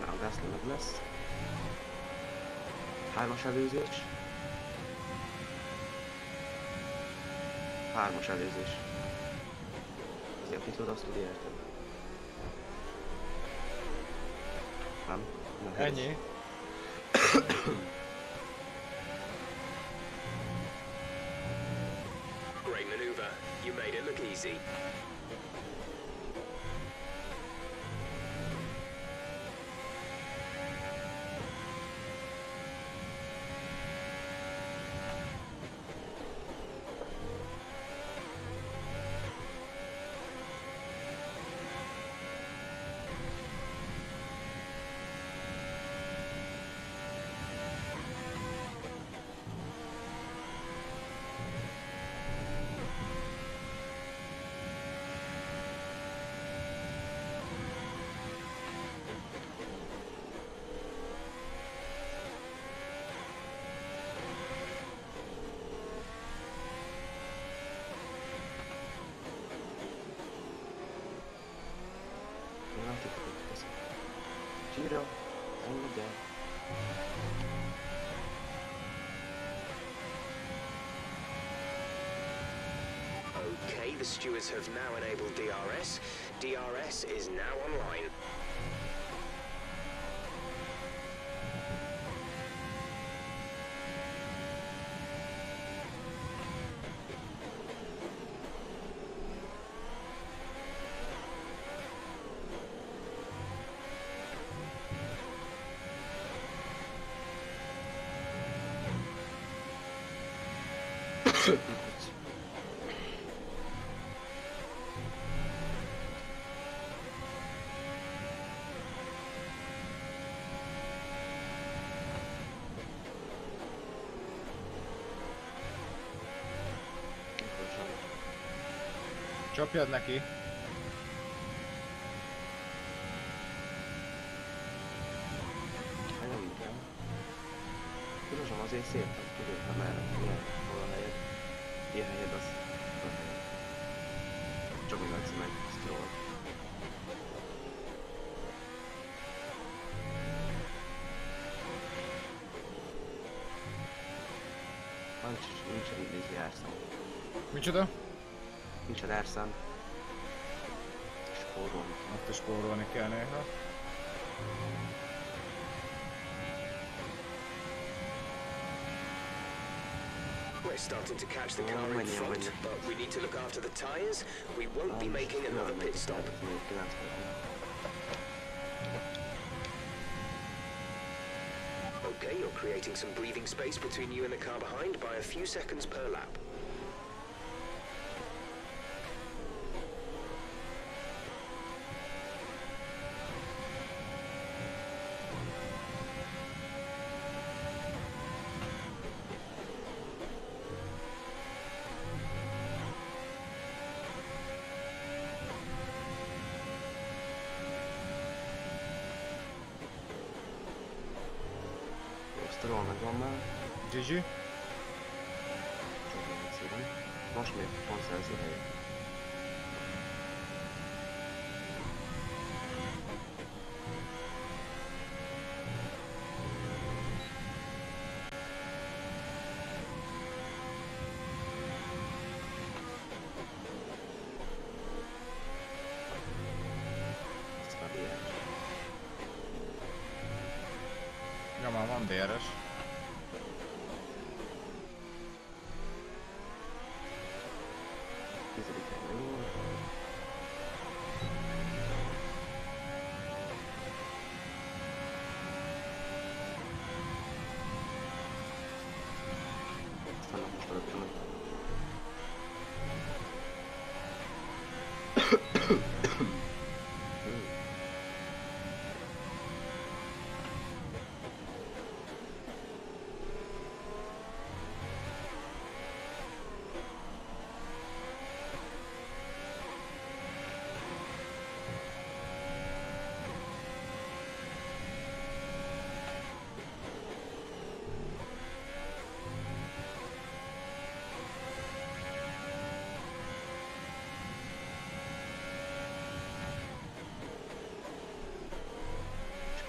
Na, Gasly meg lesz. Hármas előzés. Hármas előzés. Azért aki tud, azt tud értem. Nem? Nem. Ennyi. Great maneuver. You made it look easy. Csíra, engedj el. Okay, the stewards have now enabled DRS. DRS is now online. Csapjad neki. Hát kell. Pirosom azért szép, hogy tudod, már milyen hol a helyed. Ilyen helyed az... Csak még Laci meg Stroll. Nincs, nincsen nézi árszám. Micsoda? Nincsen árszám. Spórolni. Ott is spórolni kell néha. We're starting to catch the car in front, but we need to look after the tyres. We won't be making another pit stop. Okay, you're creating some breathing space between you and the car behind by a few seconds per lap.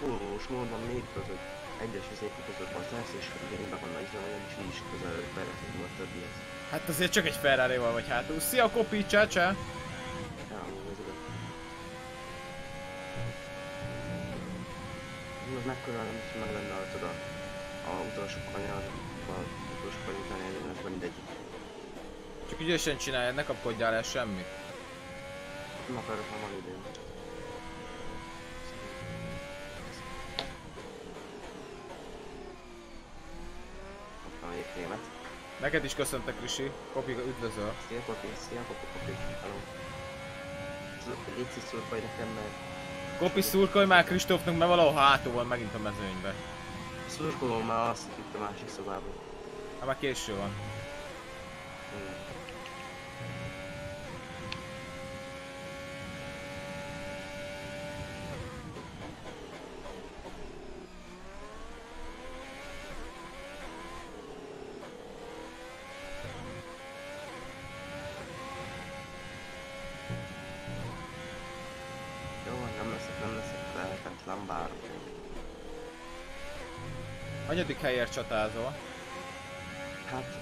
Spórolós módon négy között, egyes izék között lesz, és ugyanígy be van nagyra, olyan is is közel beletünk volt többihez. Hát azért csak egy ferrari vagy hátul. Szia Kopi, csácsá! Az mekkora nem is meg lenne az oda a utolsó kanyar, a utolsó kanyar után egyenesben mindegyik. Csak ügyesen csináljad, ne kapkodjál el semmit. Nem akarok, ha van időm. Kaptam egy krémet. Neked is köszöntek, Risi. Kopi, üdvözöl. Szia Kopi, szia Kopi, Kopi, hello. Légy szurkolj nekem, mert Kopi szurkolj már Kristófnak, mert valahol hátul van megint a mezőnybe. szurkolom már azt itt a másik szobában. Hát már késő van. Igen. Jó, van, nem leszek, nem leszek lehetetlen bár. Anyadik helyért csatázol. Hát...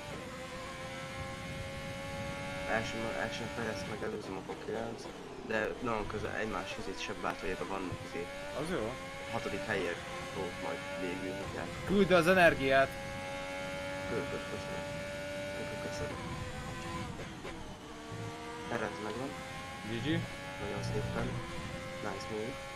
Első, első Perez meg előzöm a Pokéránc, de nagyon közel egymás között sebb bátorjában vannak azért. Az jó. hatodik helyért volt majd végül, tehát Küld az energiát. köszönöm. Köszönöm. Köszönöm. Perez megvan, Gigi. nagyon szépen. Nice move.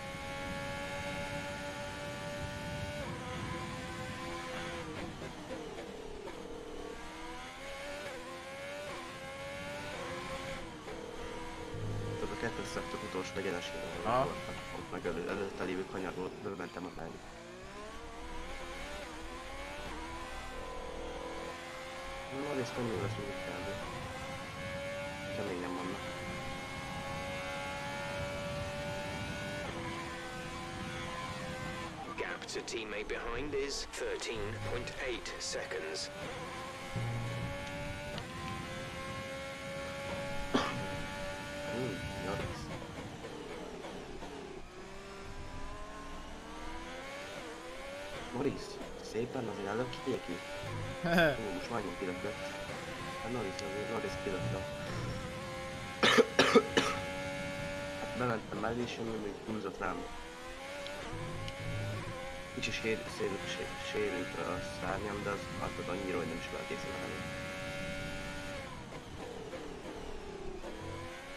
Szektor utolsó egyenesében Aha. voltak. Ott meg elő, előtte lévő kanyarból bementem a menni. Norris könnyű lesz még kb. Keményen vannak. Gap to teammate behind is 13.8 seconds. Hmm, Norris. Norris, szépen ki. Ó, most majdnem kilökött. Hát Norris azért, Norris kilökött. hát bementem mellé, és ő még húzott rám. Kicsi sér, sér, sér, sérült a szárnyam, de az attól annyira, hogy nem is lehet észrevenni.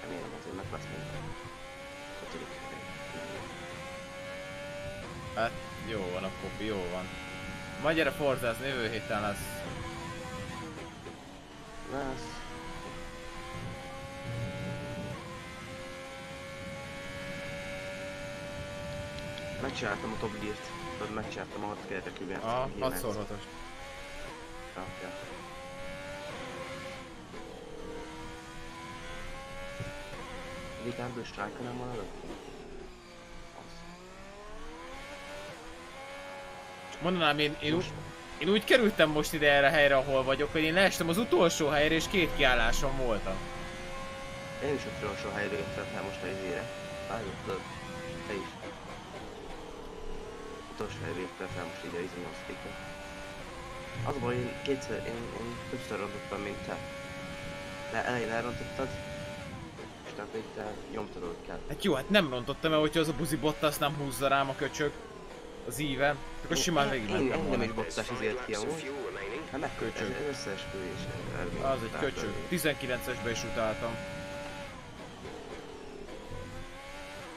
Remélem azért meg lesz még. Ötödik. Hát jó van a Kopi, jó van. Majd gyere forzázni, jövő héten lesz. Lesz. Megcsináltam a Top Gear-t. Tudod, megcsináltam a 6 kerekűben. A 6x6-os. Ja, ja. Ricardo Strike nem van előtt? Az. Mondanám, én, én, úgy, én úgy kerültem most ide erre a helyre, ahol vagyok, hogy én leestem az utolsó helyre, és két kiállásom voltam. Én is a utolsó helyre jöttem fel most a izére. Várjál, tudod? Te is. Utolsó helyre jöttem fel most ide a izé nyolcadikra. Az a baj, én kétszer, én, én többször rontottam, mint te. De elején elrontottad, és te nyomtad, kell. Hát jó, hát nem rontottam el, hogyha az a buzi Bottas nem húzza rám a köcsög. Az íve. Akkor simán végig Én mentem engem volna. is There's bottás five izért ki remaining. Hát megköcsög. Köcsög. Ez összeesküvés. Az egy köcsög. hogy 19-esbe is utáltam.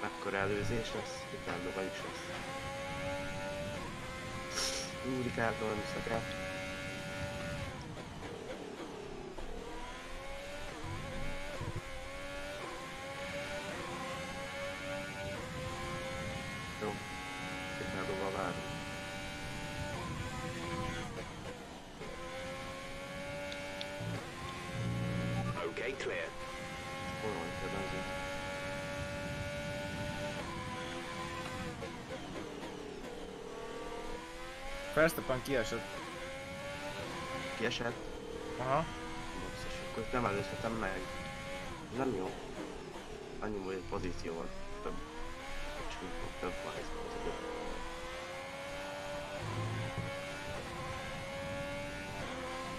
Mekkora előzés lesz, vagy is lesz. Ú, Ricardo nem hiszek rá. Verstappen kiesett. Kiesett. Aha. Basszus, akkor nem előzhetem meg. Nem jó. Annyi múlt pozíció van. Több. Csak több van ez.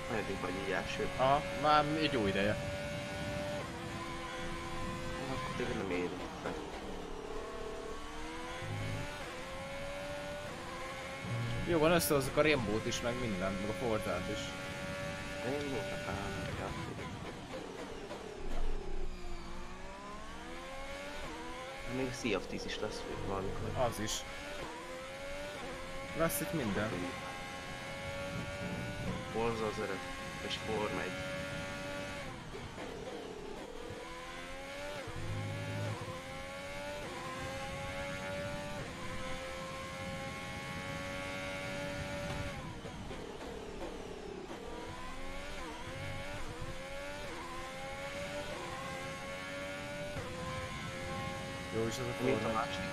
Hanyadik vagy így első? Aha, már egy jó ideje. Akkor tényleg nem éri fel. Jó van, összehozzuk a Rainbow-t is, meg minden, meg a Forzát is. Ám, ja. Még Sea of Thieves is lesz valamikor. Az is. Lesz itt minden. Forza az öreg, és Forma 1. is az a Mi a Forza. második?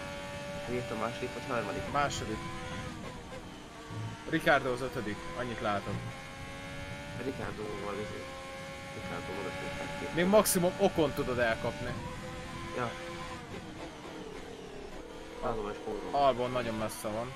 Mi a második vagy harmadik? Második. Ricardo az ötödik, annyit látom. Ricardo-val izé. Ricardo oda. Még maximum okon tudod elkapni. Ja. Albon nagyon messze van.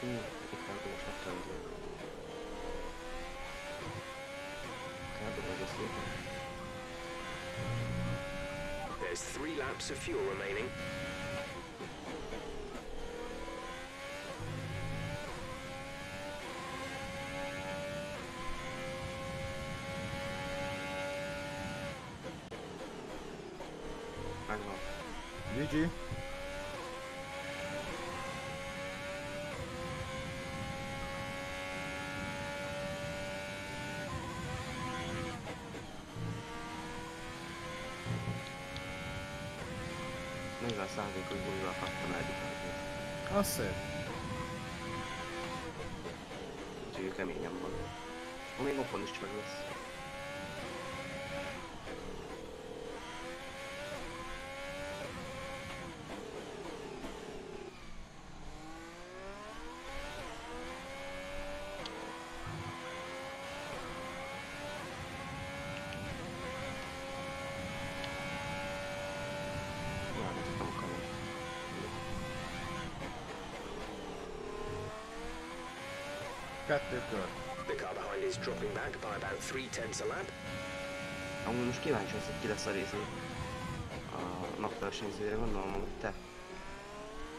Hú, Ricardo most megtanulja. Ricardo vagy a szépen. There's three laps of fuel remaining. Megvan. GG. Nézzel szándékos bulival kaptam el. Az szép. Úgyhogy keményen van. Még okon is meg lesz. Ja, ez nem akarom. Kettő kör. The car behind is dropping back by about three tenths a lap. Amúgy most kíváncsi lesz, hogy ki lesz a részé. A napversenyzőre gondolom, hogy te.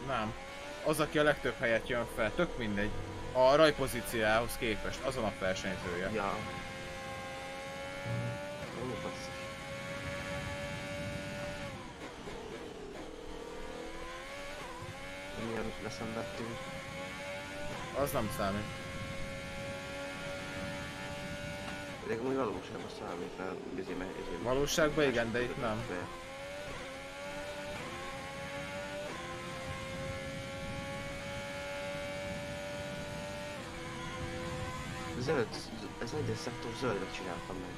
Nem. Az, aki a legtöbb helyet jön fel, tök mindegy. A rajpozíciához képest, azon a versenyzője. Ja. Ó, basszus. Mielőtt leszenvedtünk. Az nem számít. Pedig amúgy valóságban számít, mert bizony meg... izé- Valóságban igen, de itt nem. Zöld, ez egyes szektor zöldre csináltam meg.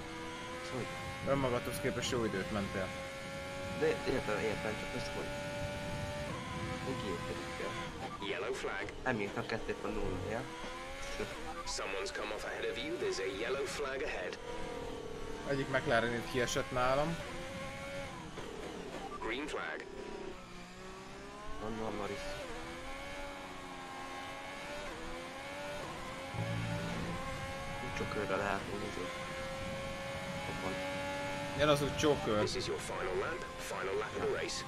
Szóval, Önmagadhoz képest jó időt mentél. de értem, értem, csak ezt hogy... Hogy kiérkedik el. Yellow flag. Nem írtam 2.0 ja? Someone's come off ahead of you. There's a yellow flag ahead. Egyik McLaren itt kiesett nálam. Green flag. Gondolom Norris. Csak körre lehet nézni. Ott van. Jön az úgy csókör. This is your final lap. Final lap of the race.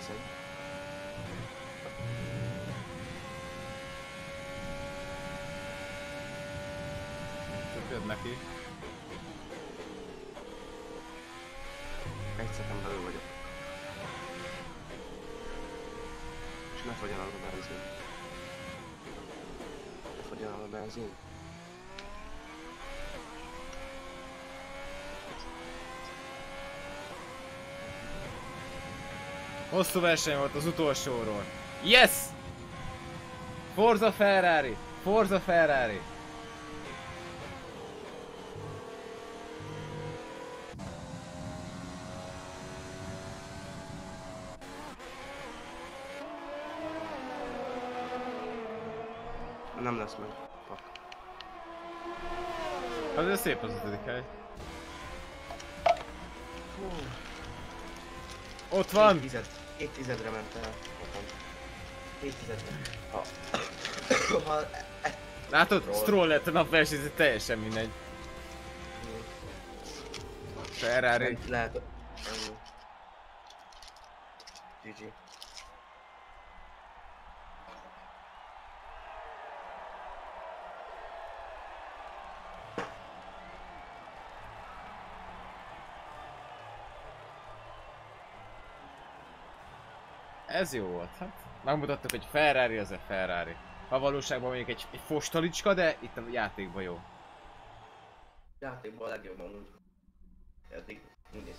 Egy egész egy. Több neki. Egy szeken belül vagyok. És ne fogjon el a benzin. Ne fogjon el a benzin. Hosszú verseny volt az utolsóról. Yes! Forza Ferrari! Forza Ferrari! Nem lesz meg. Pak. Azért szép az ötödik hely. Ott van! Évtized, évtizedre ment el. Otthon. Évtizedre. Ha... ha e- Látod? Stroll. Stroll lett a napversenyző, teljesen mindegy. Ferrari. Lehet... Ennyi. GG. Ez jó volt, hát. Megmutattuk, hogy Ferrari az a Ferrari. Ha valóságban mondjuk egy, egy fostalicska, de itt a játékban jó. Játékban a legjobb amúgy. Eddig úgy.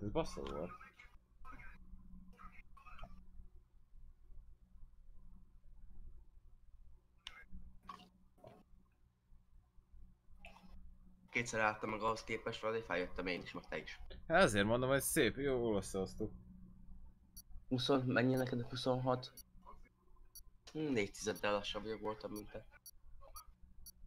Volt, ez basszó volt. Kétszer álltam meg ahhoz képest, azért feljöttem én is, meg te is. Hát Ezért mondom, hogy szép, jó összehoztuk. 20, mennyi neked 26? Hm, Négy tizeddel lassabb vagyok voltam, mint te.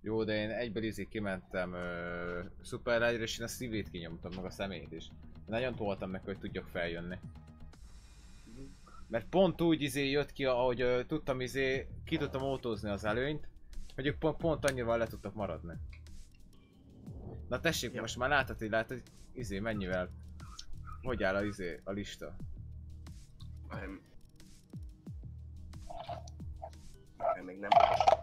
Jó, de én egyből izé kimentem uh, Super és én a szívét kinyomtam, meg a szemét is. Nagyon toltam meg, hogy tudjak feljönni. Mert pont úgy izé jött ki, ahogy uh, tudtam izé, ki tudtam autózni az előnyt, hogy ők pont, pont annyira le tudtak maradni. Na tessék, Ja. most már látod, hogy látod, izé mennyivel, hogy áll a izé, a lista. Még nem.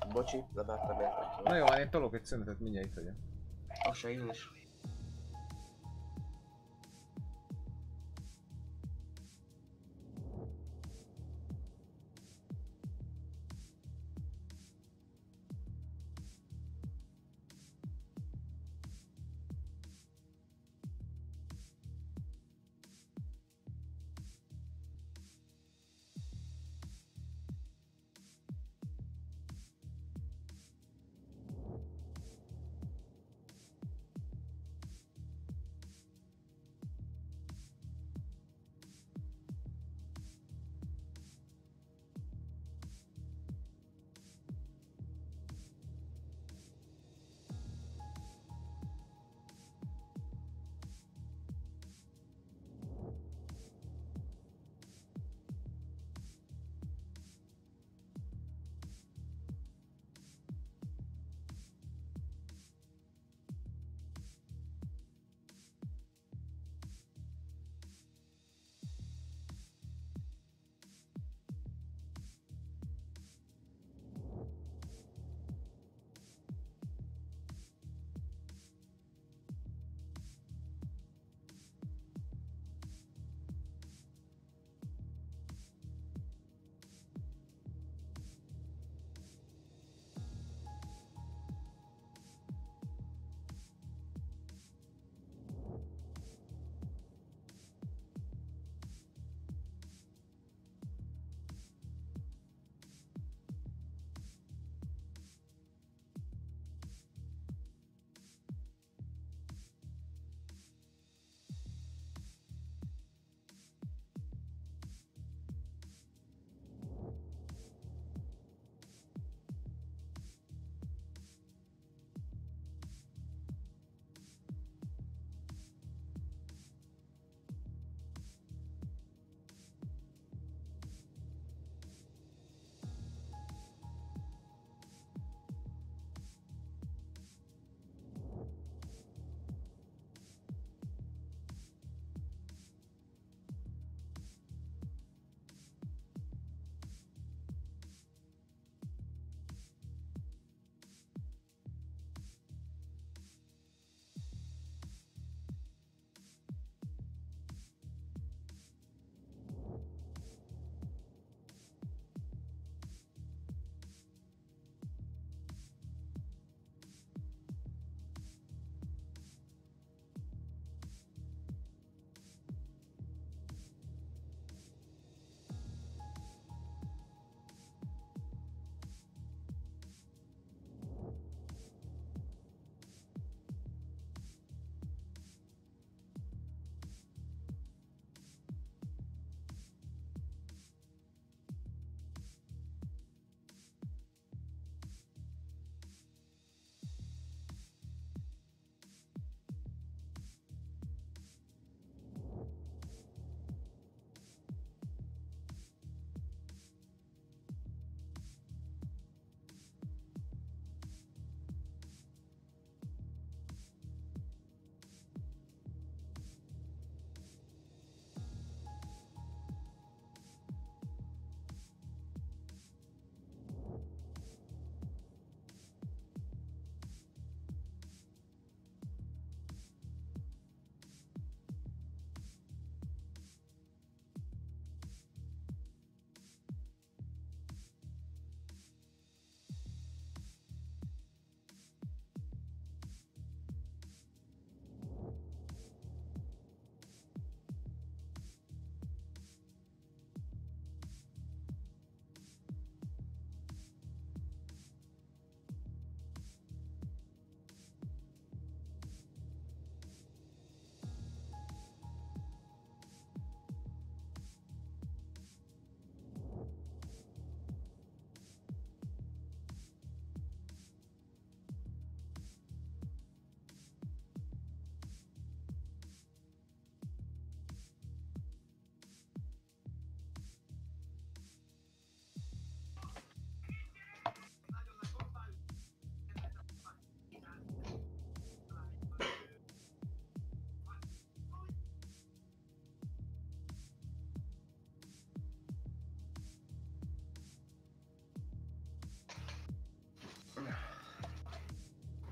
Bocsi, lebártam érted. Na jó, hát én tolok egy szünetet, mindjárt itt vagyok. Az se én is.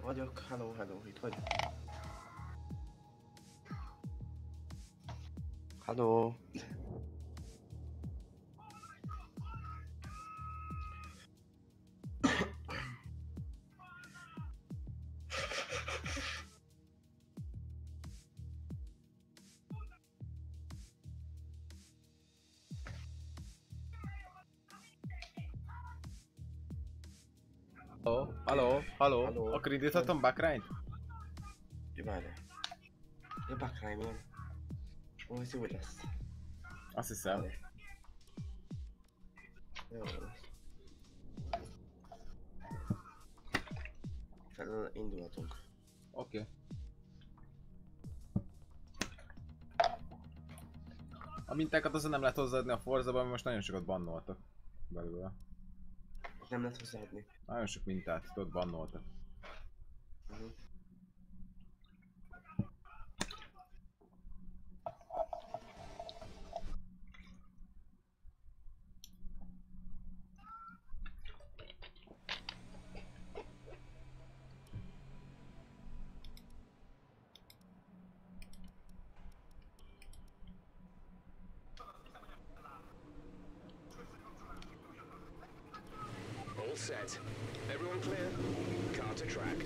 Vagyok, hello, hello, itt vagyok. Hello. Halló, halló, akkor indíthatom várjál. Ja, backline van. Ó, ez jó lesz. Azt hiszem. Jó lesz. Fel indulhatunk. Oké. A mintákat azon nem lehet hozzáadni a Forza-ban, mert most nagyon sokat bannoltak belőle. Nem lehet hozzáadni. Nagyon sok mintát tudod bannoltak. Uh-huh. All set. Everyone clear? Car to track.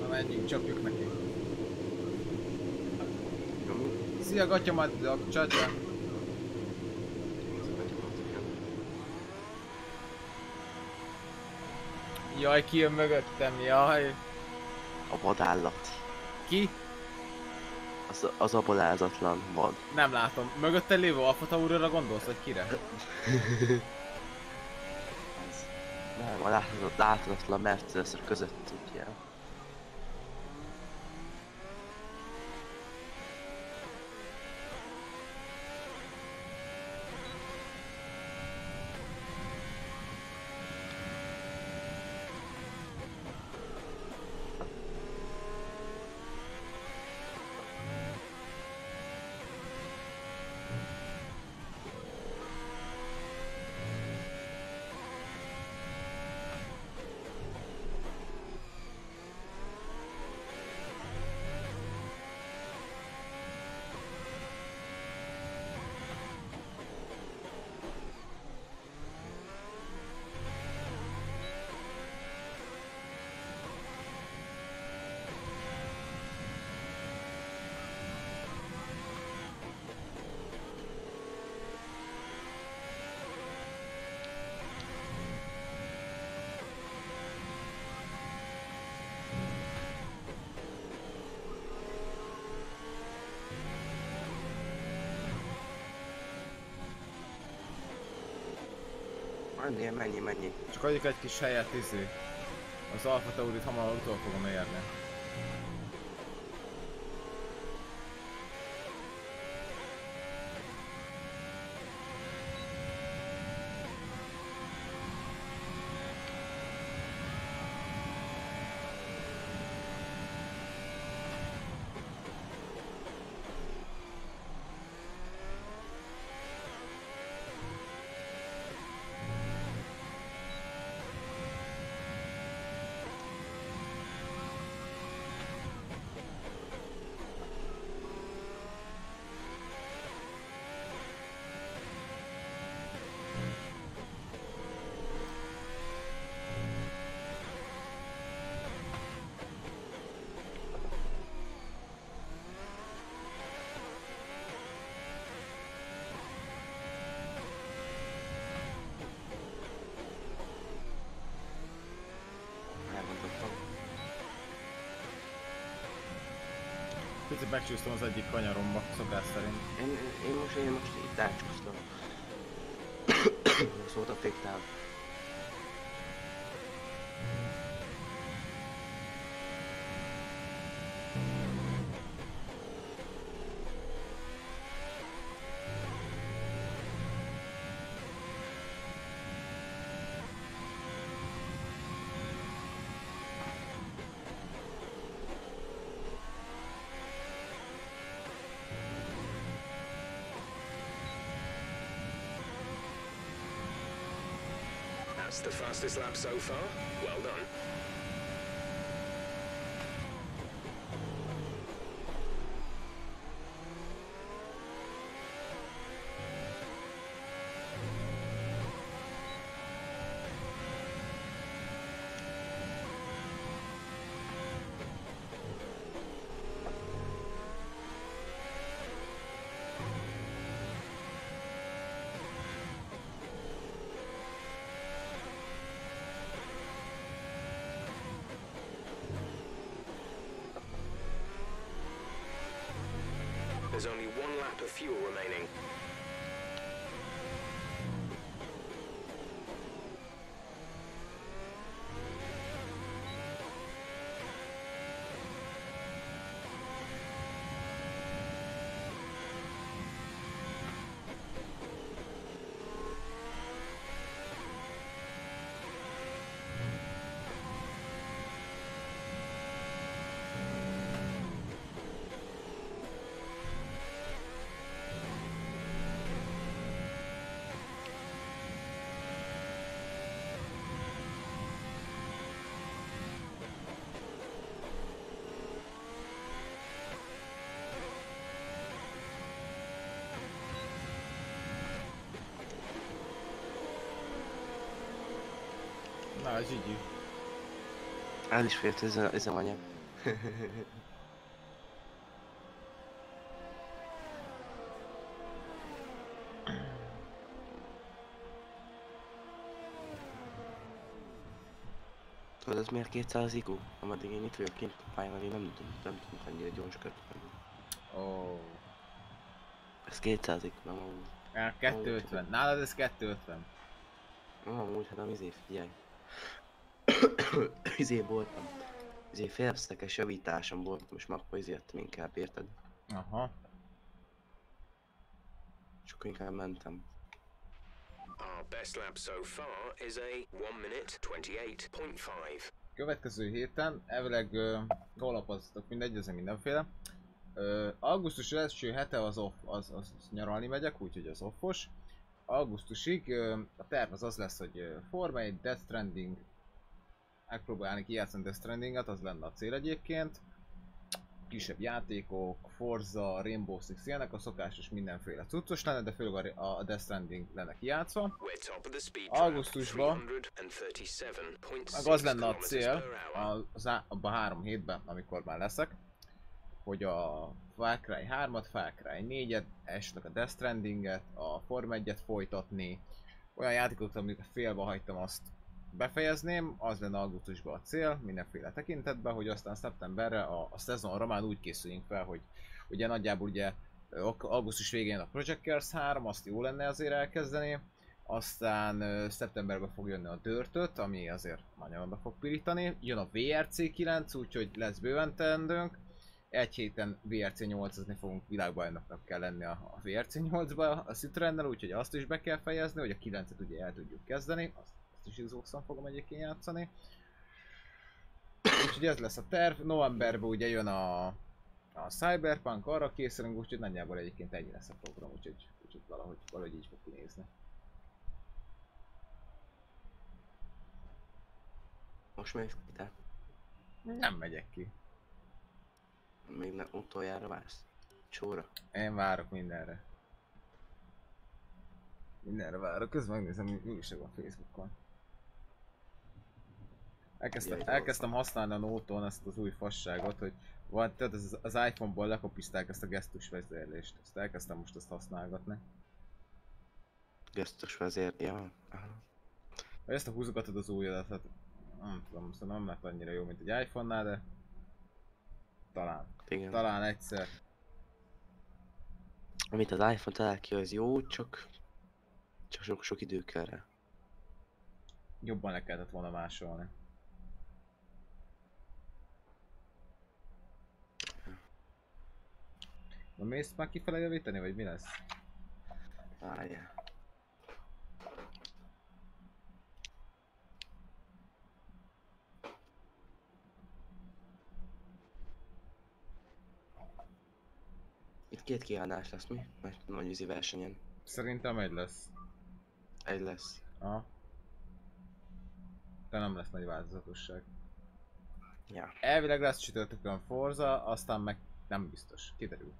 Na menjünk, csapjuk neki. Gatyamadzak, csatja! Jaj, ki jön mögöttem, jaj! A vadállat. Ki? Az, az a balázatlan vad. Nem látom. Mögötte lévő Alfa Taurira gondolsz, vagy kire? Nem, a láthatat- láthatatlan mercedes között ugye. Mennyi, mennyi. Csak adjuk egy kis helyet, izé. Az Alfa Taurit hamar utol fogom érni. Picit megcsúsztam az egyik kanyaromba, szokás szerint. Én, én most, én most itt elcsúsztam. Szólt a féktál. That's the fastest lap so far. Well done. There's only one lap of fuel remaining. Ez így. El is fért ez a, ez a anyag. Tudod, ez miért 200 IQ? Ameddig én itt vagyok kint a pályán, én nem tudom, nem tudom annyira gyors kötni. Ó. Ez 200 IQ, nem amúgy. Ja, 250. Nálad ez 250. Nem amúgy, hát nem izé, figyelj. izé voltam. Izé félszekes javításom volt, most már akkor izé jöttem inkább, érted? Aha. És akkor inkább mentem. Our best lap so far is a 1 minute 28.5. Következő héten elvileg uh, golapoztok mindegy, ez mindenféle. Ö, augusztus első hete az off, az, az, az nyaralni megyek, úgyhogy az offos. Augusztusig ö, a terv az az lesz, hogy ö, Forma 1, Death Stranding, megpróbálni kijátszani Death Strandinget, az lenne a cél egyébként. Kisebb játékok, Forza, Rainbow Six, ilyenek a szokásos mindenféle cuccos lenne, de főleg a, Death Stranding lenne kijátszva. Augusztusban 337.6 meg az lenne a cél, az, abban a három hétben, amikor már leszek, hogy a Far Cry 3-at, Far Cry 4-et, esetleg a Death Stranding-et, a Form 1-et folytatni, olyan játékokat, amiket félbe hagytam, azt befejezném, az lenne augusztusban a cél, mindenféle tekintetben, hogy aztán szeptemberre a, a szezonra már úgy készüljünk fel, hogy ugye nagyjából ugye augusztus végén a Project Cars 3, azt jó lenne azért elkezdeni, aztán szeptemberben fog jönni a Dörtöt, ami azért nagyon fog pirítani. Jön a VRC 9, úgyhogy lesz bőven teendőnk. Egy héten VRC 8-azni fogunk, világbajnoknak kell lenni a, a VRC 8-ba a Citroennel, úgyhogy azt is be kell fejezni, hogy a 9-et ugye el tudjuk kezdeni. Azt is xbox fogom egyébként játszani. Úgyhogy ez lesz a terv. Novemberben ugye jön a, a Cyberpunk, arra készülünk, úgyhogy nagyjából egyébként ennyi lesz a program, úgyhogy, úgyhogy valahogy, valahogy így fog kinézni. Most mész ki te? Nem megyek ki. Még nem utoljára vársz? Csóra? Én várok mindenre. Mindenre várok, közben megnézem, mi újság van Facebookon. Elkezdtem, elkezdtem használni a Noton ezt az új fasságot, hogy van, tehát az, az iPhone-ból lekopizták ezt a gesztus vezérlést. Ezt elkezdtem most ezt használgatni. Gesztus vezér, ja. Vagy ezt a húzogatod az ujjadat, hát nem tudom, szóval nem lett annyira jó, mint egy iPhone-nál, de talán, Igen. talán egyszer. Amit az iPhone talál ki, az jó, csak... Csak sok, sok idő kell rá. Jobban le kellett volna másolni. Na mész már kifele javítani, vagy mi lesz? Várjál. Itt két kiállás lesz mi? Mert nagy vízi versenyen. Szerintem egy lesz. Egy lesz. Aha. De nem lesz nagy változatosság. Ja. Elvileg lesz csütörtökön Forza, aztán meg nem biztos. Kiderül.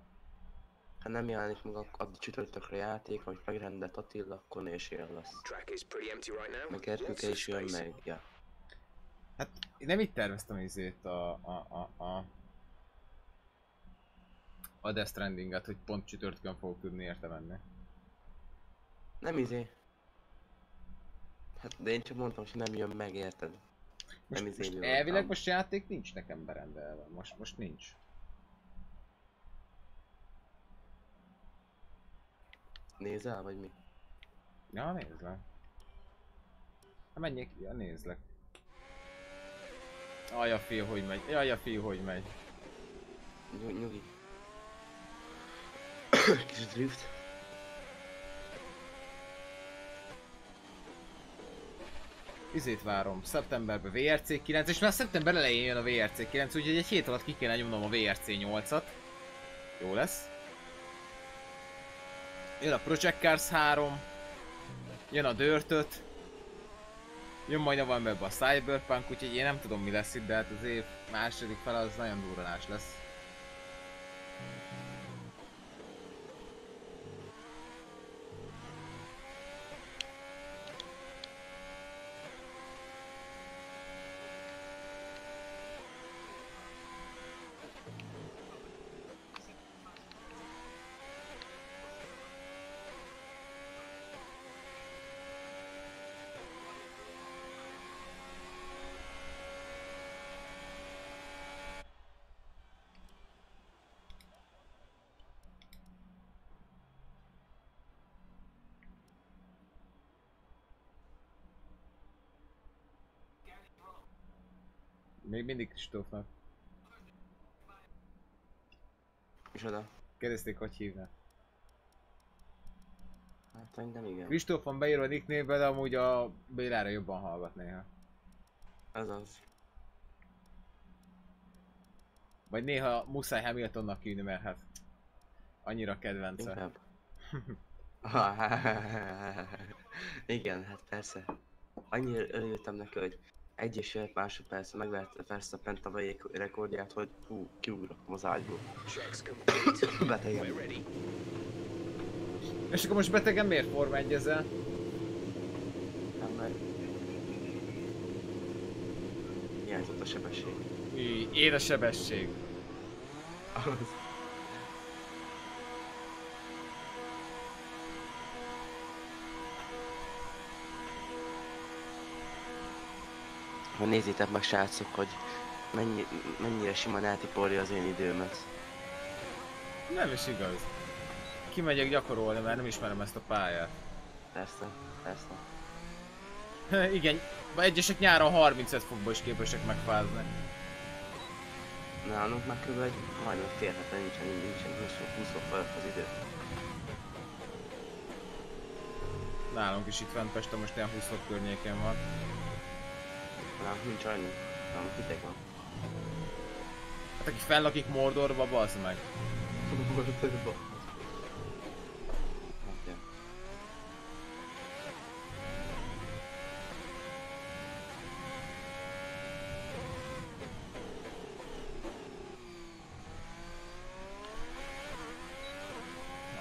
Ha nem jelenik meg addig csütörtökre játék, vagy megrendelt Attila, akkor lesz. Track is now. Meg of is jön meg, ja. Hát én nem itt terveztem izét a, a, a, a a Death Strandinget, hogy pont csütörtökön fogok tudni érte menni. Nem izé. Hát de én csak mondtam, hogy nem jön meg, érted? Most, Nem izé most elvileg most játék nincs nekem berendelve, most, most nincs. Nézel, vagy mi? Ja, nézlek. Ha menjek, ja, nézlek. Jaj, a fiú, hogy megy. Jaj, a fiú, hogy megy. Nyug, nyugi. Kis drift. Izét várom, szeptemberben VRC 9, és már szeptember elején jön a VRC 9, úgyhogy egy hét alatt ki kéne nyomnom a VRC 8-at. Jó lesz. Jön a Project Cars 3, jön a Dirt 5, jön majd novemberben a Cyberpunk, úgyhogy én nem tudom mi lesz itt, de hát az év második fel az nagyon durranás lesz. Még mindig Kristófnak. És oda. Kérdezték, hogy hívnak. Hát szerintem igen. Kristóf van beírva nicknévbe, de amúgy a Bélára jobban hallgat néha. Ez az. Vagy néha muszáj Hamiltonnak hívni, mert hát annyira kedvence. Inkább. igen, hát persze. Annyira örültem neki, hogy egy és fél másodperc megverte Verstappen tavalyi rekordját, hogy hú, kiugrok az ágyból. Betegem. És akkor most betegen miért Forma 1 ezzel? Nem meg. Hiányzott a sebesség. Én a sebesség. Az. Ha nézzétek meg srácok, hogy mennyi, mennyire simán eltipolja az én időmet. Nem is igaz. Kimegyek gyakorolni, mert nem ismerem ezt a pályát. Persze, persze. Igen, egyesek nyáron 35 fokba is képesek megfázni. Nálunk már kb. egy majdnem fél hete nincsen, nincsen 20, 20 fok fölött az idő. Nálunk is itt fent Pesten most ilyen 20 fok környéken van. Nálunk nincs annyi. Nálunk hideg van. Hát aki fellakik Mordorba, bazd meg. Oké.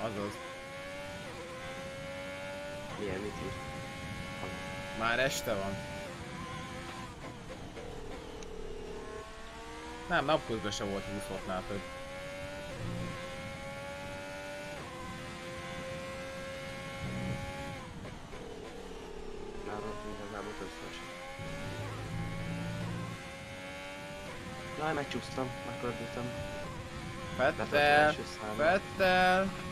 Azaz. Milyen mit? Már este van. Nem, napközben se volt 20 foknál több. Jaj, megcsúsztam. Letettem Fettel. Fettel.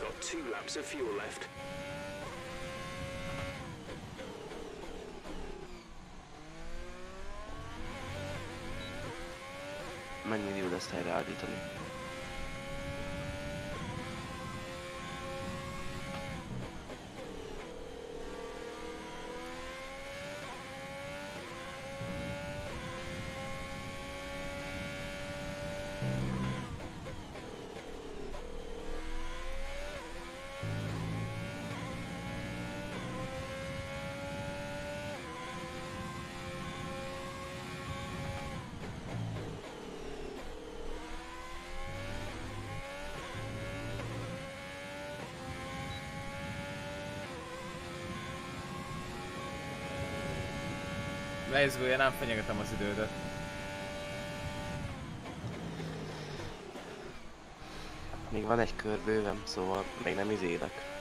Got two laps of fuel left. Mennyi idő lesz helyreállítani? Leizgulja, nem fenyegetem az idődet. Még van egy kör bőven, szóval még nem izélek.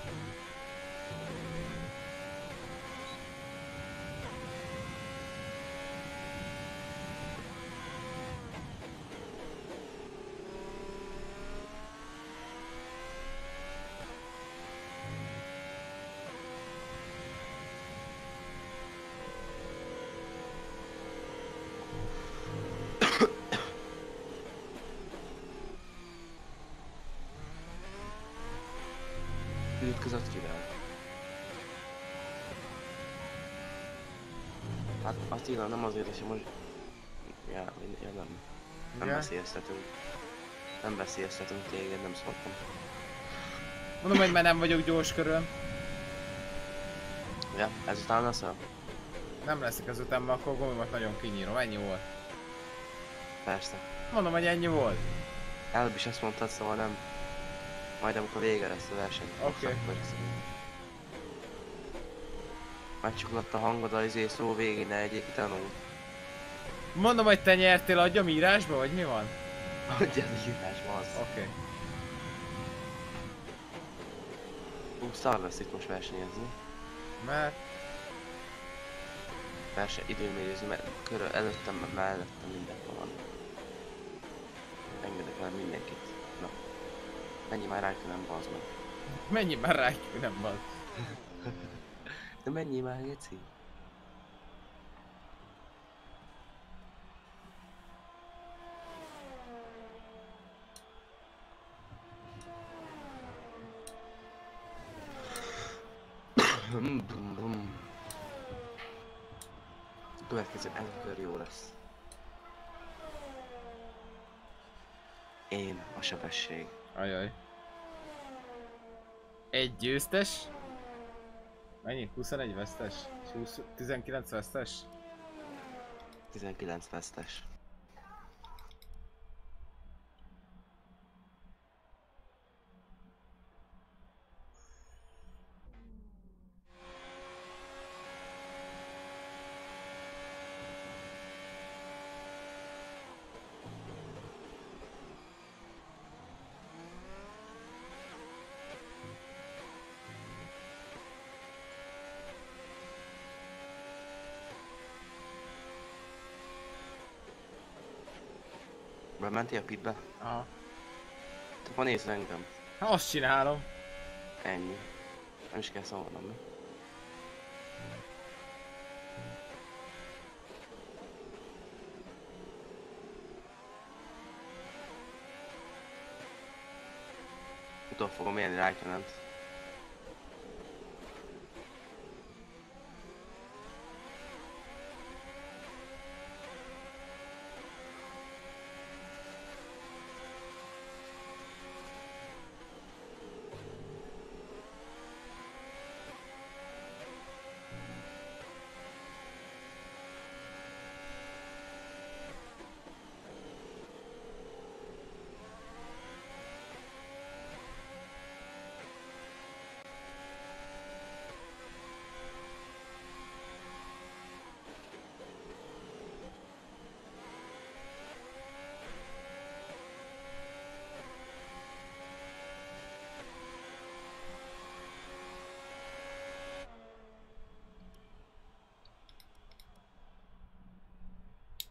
Attila nem azért, hogy most... Ja, ja nem. Nem Igen? veszélyeztetünk. Nem veszélyeztetünk téged, nem szoktam. Mondom, hogy már nem vagyok gyors körül. Ja, ezután leszel? Nem leszek ezután, mert akkor gombot nagyon kinyírom. Ennyi volt. Persze. Mondom, hogy ennyi volt. Előbb is ezt mondtad, szóval nem. Majd amikor vége lesz a verseny. Oké. ezt- Megcsuklott a hangod az izé szó végén, ne egyik tanult. Mondom, hogy te nyertél, adjam írásba, vagy mi van? Ez írásban az. Oké. Okay. Ú, szar lesz itt most versenyezni. Mert Verseny időmérőzni, mert körül előttem, mert mellettem mindenhol van. Engedek el mindenkit. Na. Menj már rá, nem bazd meg. mennyi már rá, nem van. De menjél már, Geci. Következő előkör jó lesz. Én a sebesség. Ajaj. Egy győztes. Mennyi? 21 vesztes? És 20, 19 vesztes? 19 vesztes. Bementél a pitbe? Aha. Te van nézd engem. Ha azt csinálom. Ennyi. Nem is kell szólnom, mi? Utol fogom élni Rijkenent.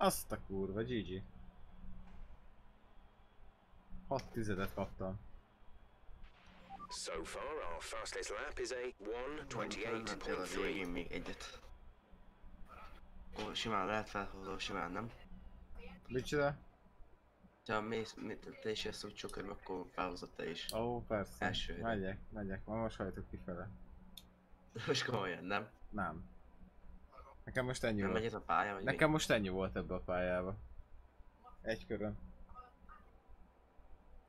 Azt a kurva, GG. 6 tizedet kaptam. So far, our fastest lap is a Mentél a 128.3. végén még egyet. Ó, simán lehet felhúzó, simán nem. Micsoda? Ha mész, mit- te is ezt úgy sok körül, akkor felhozott te is. Ó, oh, persze. Első. Megyek, megyek. Ma most hajtok kifele. Most komolyan, nem? Nem. Nekem most ennyi Nem volt. ez a pálya, vagy Nekem most ennyi volt ebbe a pályába. Egy körön.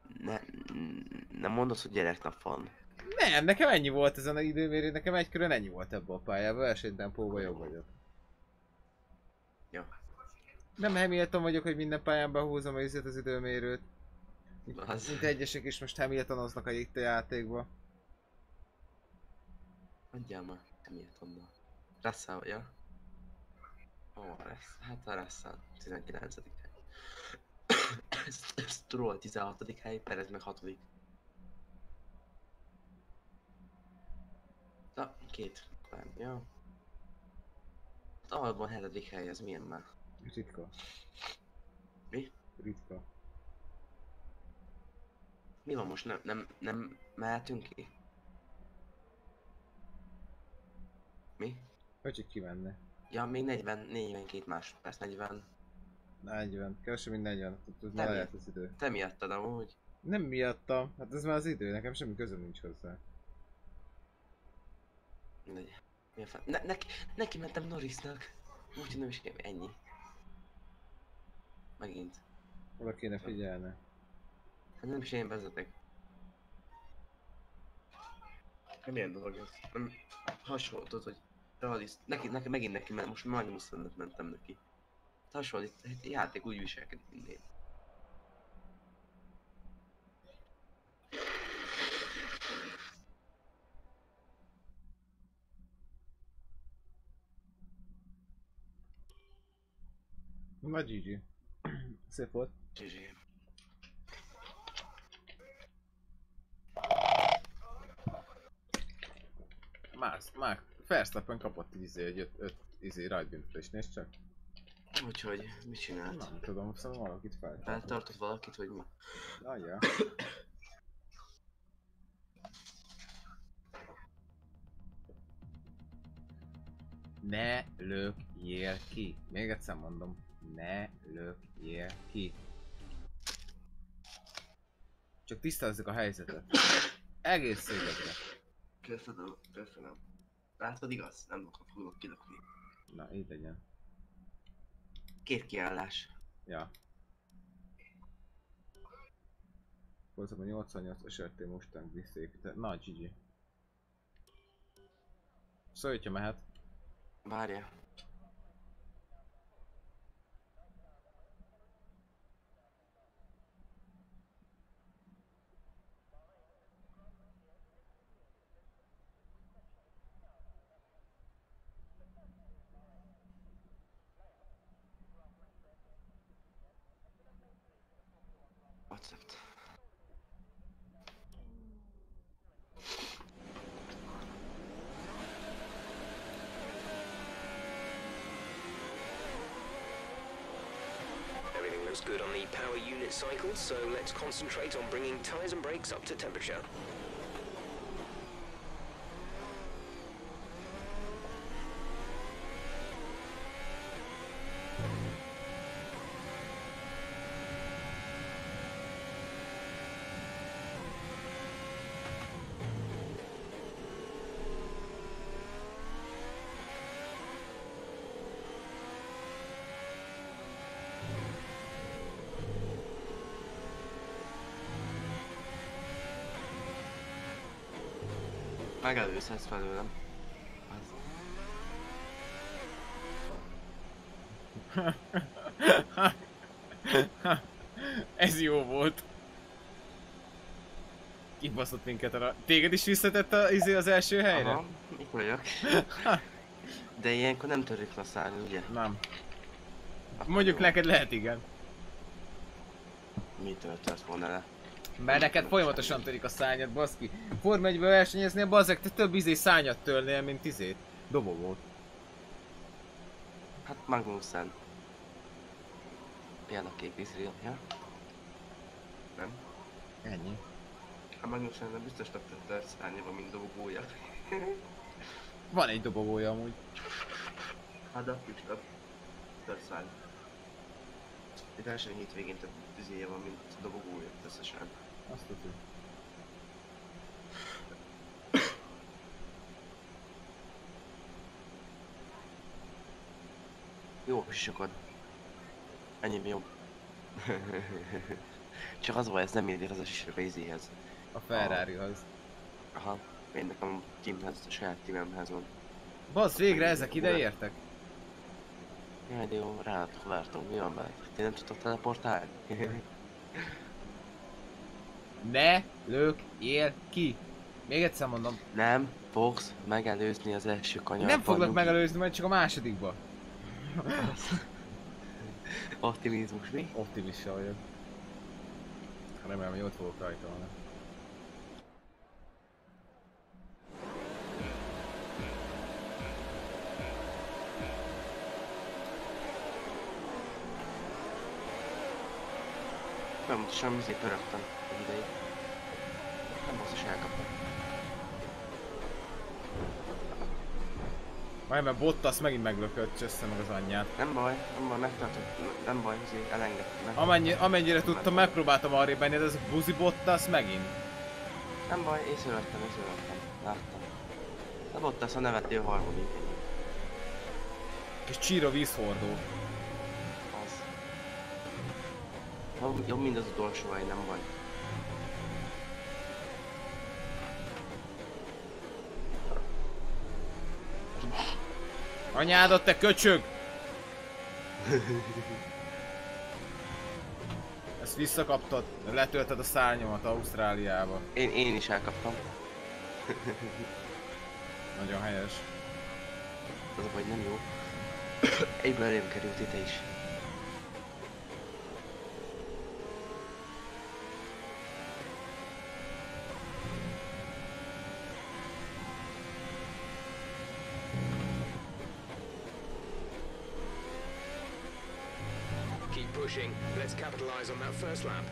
mi? Ne, nem mondod, hogy gyereknap van. Nem, nekem ennyi volt ezen a időmérő, nekem egy körön ennyi volt ebbe a pályába, versenytempóban jobb vagyok. Jó. Nem Hamilton vagyok, hogy minden pályán behúzom az, az időmérőt. Mint, Az. mint egyesek is most Hamiltonoznak a itt a játékba. Mondjál már, miért onnan. Russell, ja? Lesz. Hát a Rasszan, 19. hely. Stroll 16. hely, Perez meg 6. Na, két. Nem, jó. Hát Albon 7. hely, ez milyen már? Ritka. Mi? Ritka. Mi van most? Nem, nem, nem mehetünk ki? Mi? Hogy csak kimenne. Ja, még 40, 42 másodperc, 40. 40. Kevesebb, mint 40. Tehát ez Nem már lehet az idő. Te miattad amúgy? Nem miattam. Hát ez már az idő. Nekem semmi közöm nincs hozzá. Mindegy. Mi a fel? Ne, neki, neki mentem Norrisnak. Úgyhogy nem is kéne, ennyi. Megint. Oda kéne figyelni. Hát nem is én vezetek. Nem ilyen dolog ez. Nem hasonló, tudod, hogy realiszt. Neki, neki, megint neki, mert most majdnem 25 mentem neki. Hasonlít, hát játék úgy viselkedik, mint én. Na GG. Szép volt. GG. Más, már Verstappen kapott izé, egy 5 izé rajtbüntetés, nézd csak. Úgyhogy, mit csinált? Nem tudom, szóval valakit fel. Feltartott valakit, vagy mi? Ajja. Ne lökjél ki. Még egyszer mondom. Ne lökjél ki. Csak tisztázzuk a helyzetet. Egész széledre. Köszönöm, köszönöm. Látod, igaz? Nem akarok fogok kilökni. Na, így legyen. Két kiállás. Ja. Voltam a 88 SRT Mustang visszaépített. Na, GG. Szólj, hogyha mehet. Várja. Concentrate on bringing tyres and brakes up to temperature. Megelőzhetsz felőlem. Az. Ez jó volt. Kibaszott minket a... Téged is visszatett a, izé az első helyre? Aha, itt vagyok. De ilyenkor nem törik a szárny, ugye? Nem. Akkor Mondjuk jó. neked lehet igen. Mitől tört volna le? Mert neked folyamatosan törik a szányad, baszki. Forma 1 versenyeznél, bazzek, te több izé szányat törnél, mint izét. Dobogót. Hát Magnussen. Ilyen a kék izrael, ja? Nem? Ennyi. A Magnussen nem biztos több tört szárnyában, mint dobogója. Van egy dobogója amúgy. Hát de is több szárny. Itt első hétvégén több tüzéje van, mint dobogója összesen. Azt tudjuk. Jó sisakod. Ennyi jobb. Csak az volt, ez nem ér az a sisak a izéhez. A Ferrarihoz. Aha. Én nekem a teamhez, a saját teamemhez van. Bazd, végre ezek ide értek. Jaj, de jó, ráatok vártunk, mi van vele? Ti nem tudtok teleportálni? Ne lökjél ki. Még egyszer mondom. nem fogsz megelőzni az első kanyarban. Nem foglak megelőzni, majd csak a másodikba. Optimizmus, mi? Optimista vagyok. Remélem, hogy ott fogok rajtolni. Folyamatosan mizé pörögtem egy ideig. Nem basszus elkaptam. Majd mert Bottas megint meglökött, csössze meg az anyját. Nem baj, nem baj, megtartott, nem baj, azért elengedtem. Nem, Amennyi, amennyire tudtam, megpróbáltam arrébb menni, de ez a buzi Bottas megint. nem baj, észrevettem, észrevettem. Láttam. De ott az a nevető harmadik. Kis csíra vízhordó. Az. Jobb, mint az utolsó hely, nem baj. Anyádat, te köcsög! Ezt visszakaptad, letölted a szárnyomat Ausztráliába. Én, én is elkaptam. Nagyon helyes. Az a baj, nem jó. Egyből elém került itt is. Keep pushing. Capitalize on that first lap.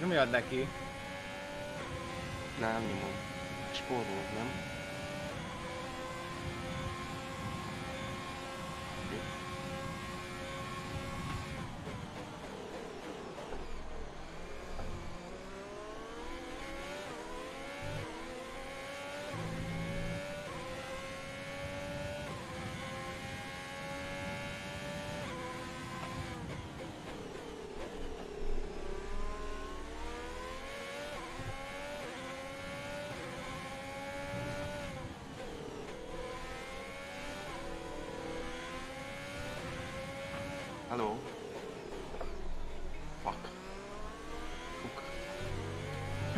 Nyomjad neki. Nem, nyomom. Spórolok, nem?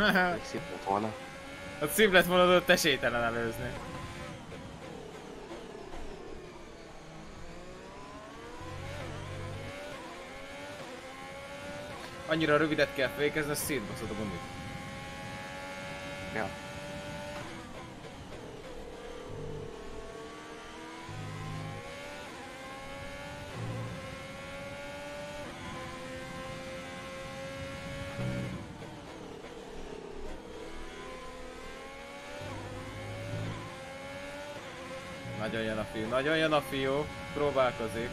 szép lett volna. A szív lett volna ott esélytelen előzni. Annyira rövidet kell fékezni, szétbaszod a gumit. Ja. Nagyon jön a fiú, nagyon jön a fiú. Próbálkozik.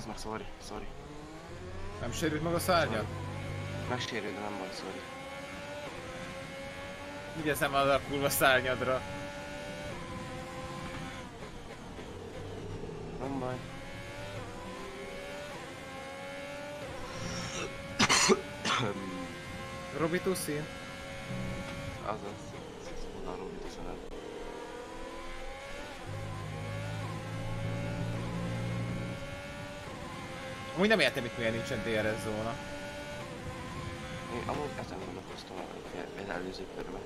Az meg, sorry, sorry. Nem sérült meg a szárnyat? Megsérül, de nem baj, sorry. Vigyázz már a kurva szárnyadra. Nem baj. Robi Tuszi? Azaz. Oda Robi tisztelet. Amúgy nem értem, itt miért nincsen DRS zóna. Én amúgy ezen gondolkoztam az előző körben.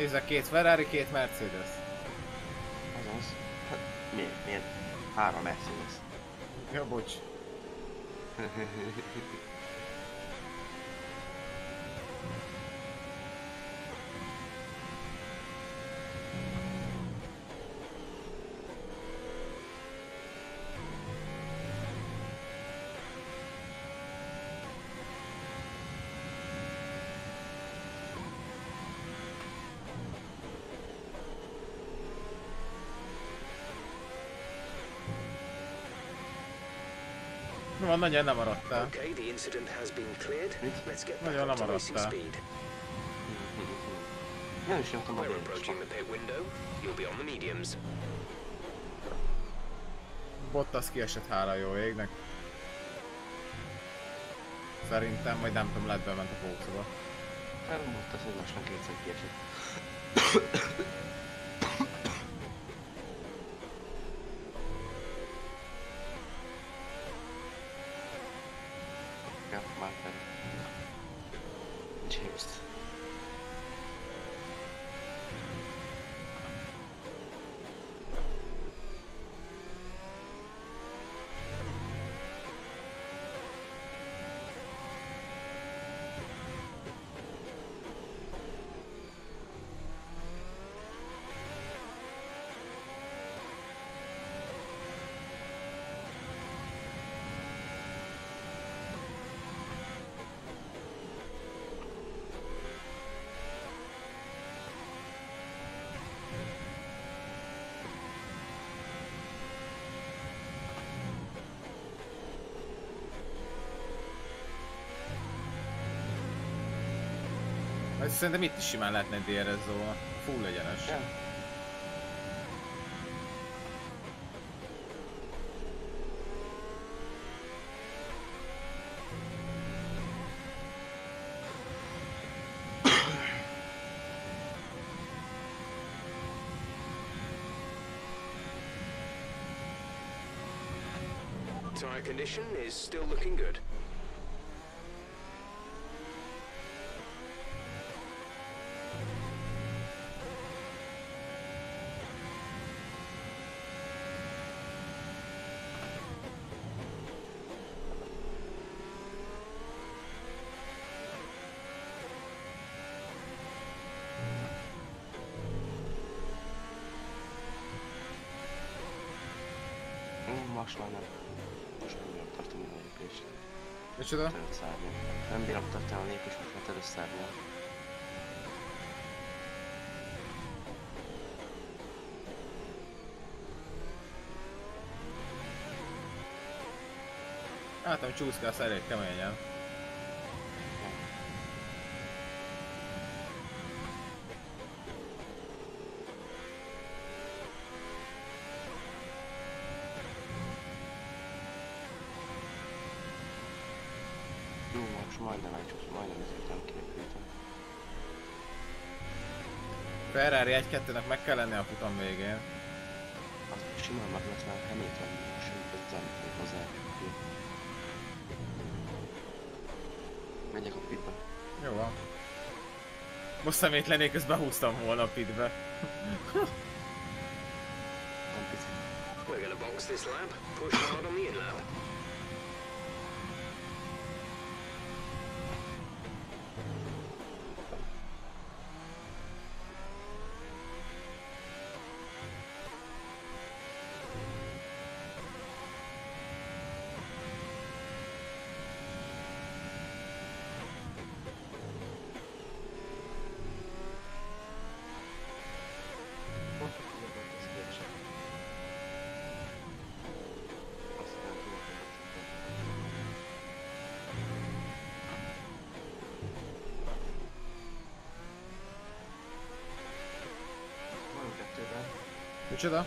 Nézzek, két Ferrari, két Mercedes. Azaz. Hát, miért? Miért? Három Mercedes. Ja, bocs. nagyon nem maradtál. Okay, the incident has been cleared. Let's get back Nagyon up to racing lemaradtál. speed. Nem is jöttem a We're délre. approaching the pit window. You'll be on the mediums. Bottas kiesett hála jó égnek. Szerintem, majd nem tudom, lehet bement a pócba. Elmondta, hogy lassan kétszer kiesett. Ja, már pedig. James. Ez szerintem itt is simán lehetne egy DRS zóna. Full egyenes. Ja. Tire condition is still looking good. Mm, Most már nem. Most már nem bírom tartani a lépést. Micsoda? Nem bírom tartani a már előtt szárnyal. Látom, csúszkálsz elég keményen. Jó, most majdnem elcsúszom, majdnem ezért nem kiépültem. Ferrari 1-2-nek meg kell lenni a futam végén. Az simán meg lesz már Hamilton, most sem ez hozzá. Megyek a pitbe. Jó van. Most szemétlenék, közben húztam volna a pitbe. We're box this lap. Push hard on the lap. Van kettőben, Micsoda?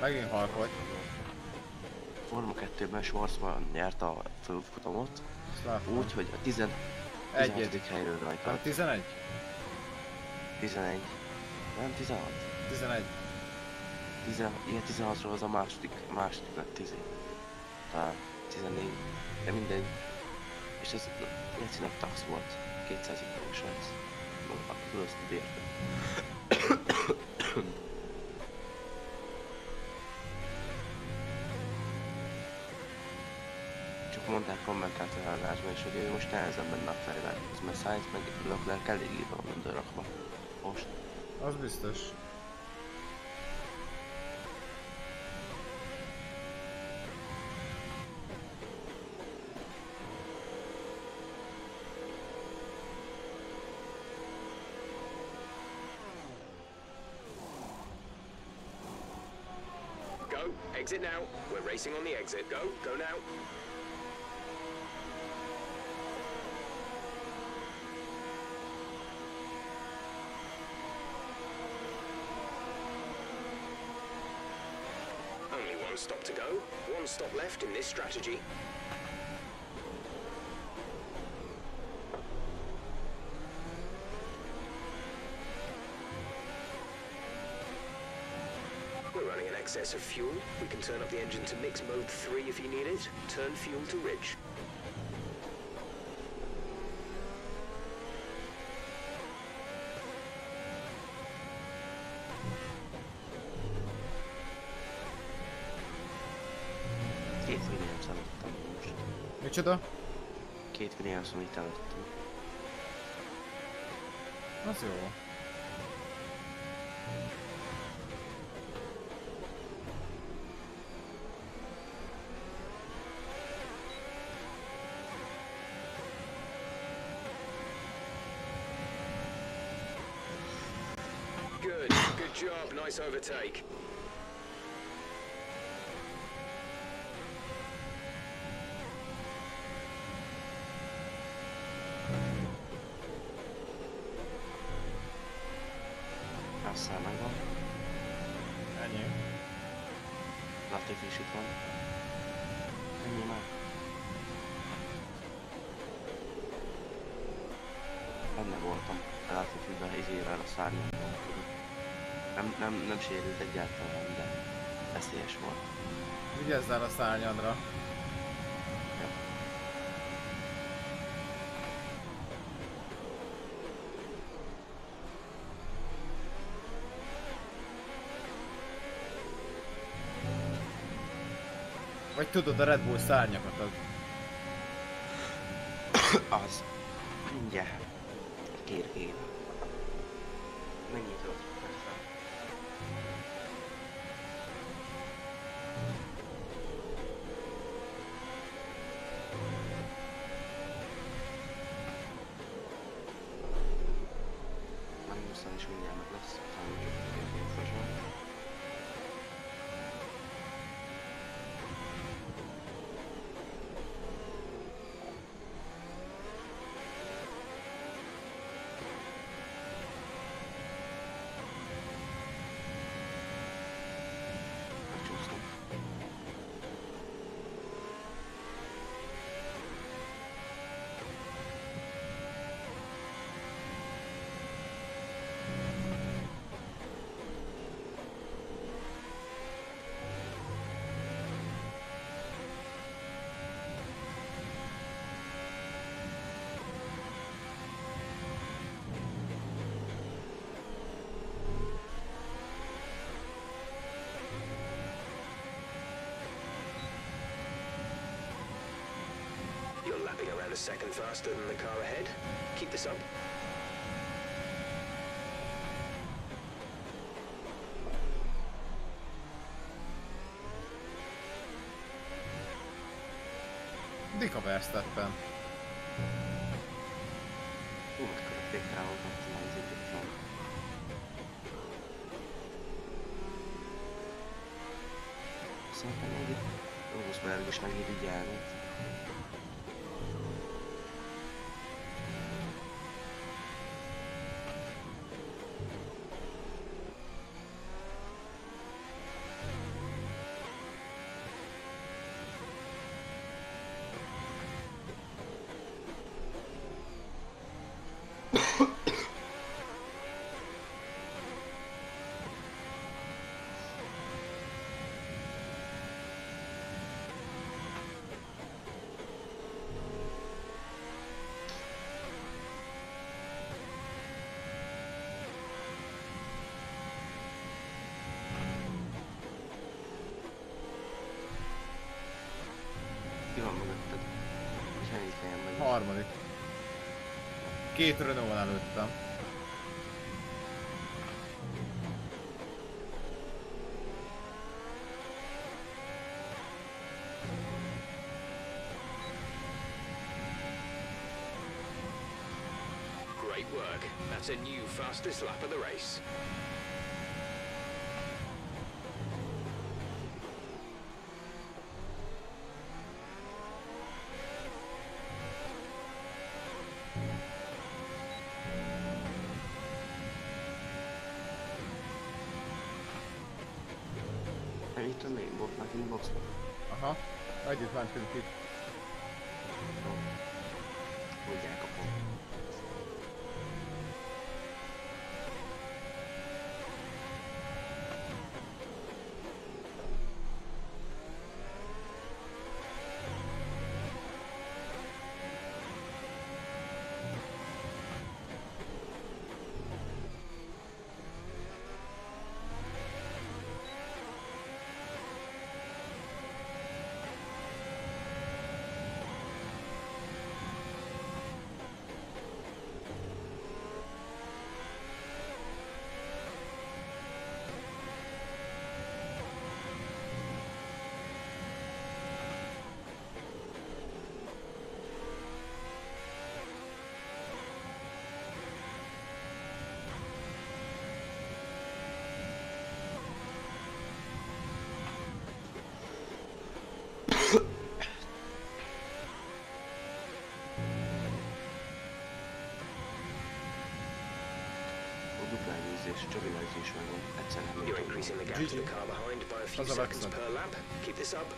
Megint harkod. Forma 2-ben Schwarzman nyerte a látom. úgy, hogy a 10 Egy. 16. helyről rajta. 11? 11. Nem, 16. 11. 10, ilyen 16-ról az a második, második lett 10. Talán 14. De mindegy. És ez Jecinek tax volt. 200 eurós ez. Tudod, azt érted. Csak mondták kommentált a hallásban is, hogy ő most nehezebben a fejvel. Ez mert Sainz meg Leclerc elég írva van rakva. Most. Az biztos. Go, exit now. We're racing on the exit. Go, go now. Only one stop to go. One stop left in this strategy. We're running in excess of fuel. We can turn up the engine to mix mode 3 if you need it. Turn fuel to rich. Micsoda? Két Williams, amit előttem. Az jó. Good, good job. Nice overtake. Russell megvan. Ennyi. Latifi is itt van. Ennyi már. Benne voltam. A Latifiben izével a szárnyon voltam. Nem, nem, nem sérült egyáltalán, de veszélyes volt. Vigyázzál a szárnyadra. Ja. Vagy tudod a Red Bull szárnyakat az. Az. Mindjárt. Kér én. Mennyit volt? Magnussen is mindjárt lapping around a second faster than the car ahead. Keep this up. Dika Verstappen. Hú, akkor a fék ráhozott, az itt van. Szerintem még itt Rosberg is megír így elment. Helyen. Harmadik. Két Renault-val előttem. Great work. That's a new fastest lap of the race. Itt a még botnak inboxban. Aha. Együtt mentünk itt. Nem You're jutott increasing the gap to the car behind by a few seconds per lap. Keep this up.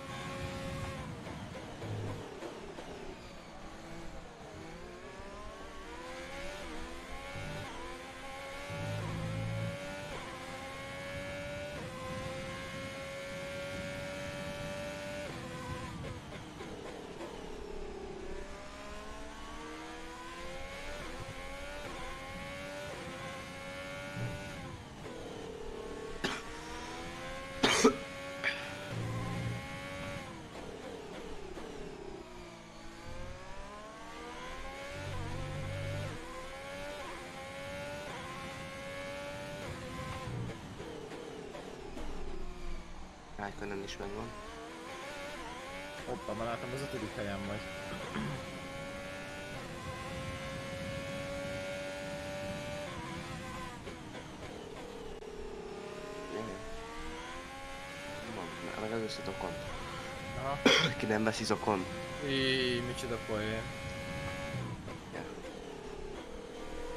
Rájkönen is megvan. Hoppa, már látom az ötödik helyen vagy. Meg az összetokon. Aha. Ki nem veszi zokon. Íj, micsoda poén.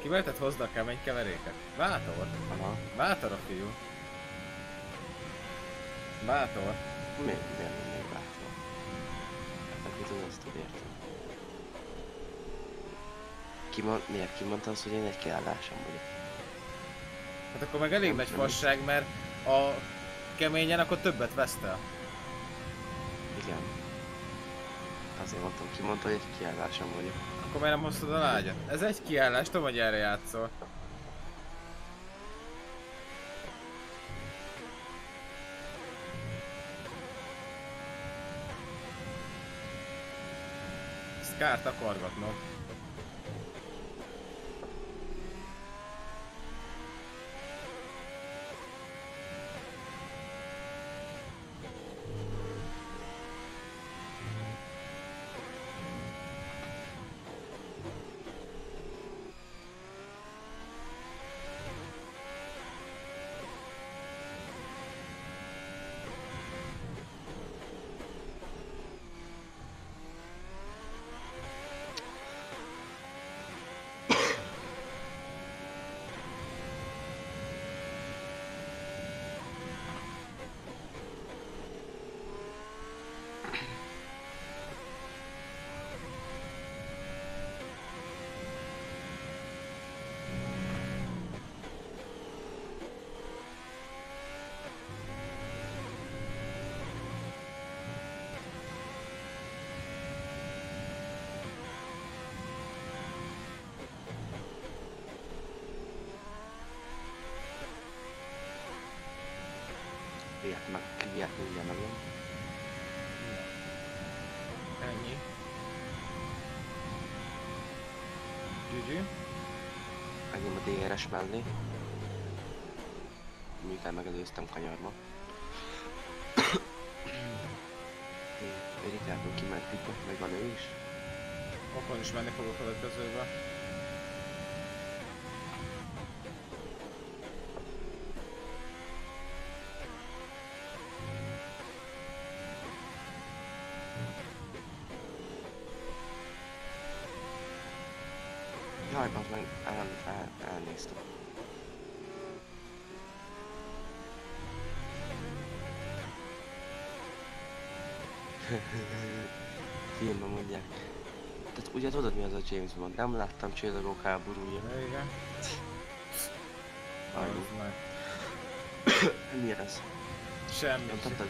Kimelted hozd a kemény keveréket. Bátor. Aha. Bátor a fiú. Bátor. Még, miért még látva? Hát tud, azt tud érteni. Ki mond, miért kimondta azt, hogy én egy kiállásom vagyok? Hát akkor meg elég Nem- nagy fasság, mert a keményen akkor többet vesztel. Igen. Azért mondtam, ki mondta, hogy egy kiállásom vagyok. Akkor miért nem hoztad a lágyat? Ez egy kiállás, tudom, hogy erre játszol. Ezt kár takargatnom. Ilyet meg, ilyet mindjárt megvan. Ennyi. GG. Megnyom a DRS mellé. Miután megelőztem kanyarba. Erikából kiment pitbe, meg van ő is. Okon is menni fog a következőbe. Jaj, bazd meg, el, el, elnéztem. Filmben mondják. Tehát ugye tudod mi az a James Bond? Nem láttam csillagok háborúja. Igen. Mi ez? Semmi. Nem tudtad?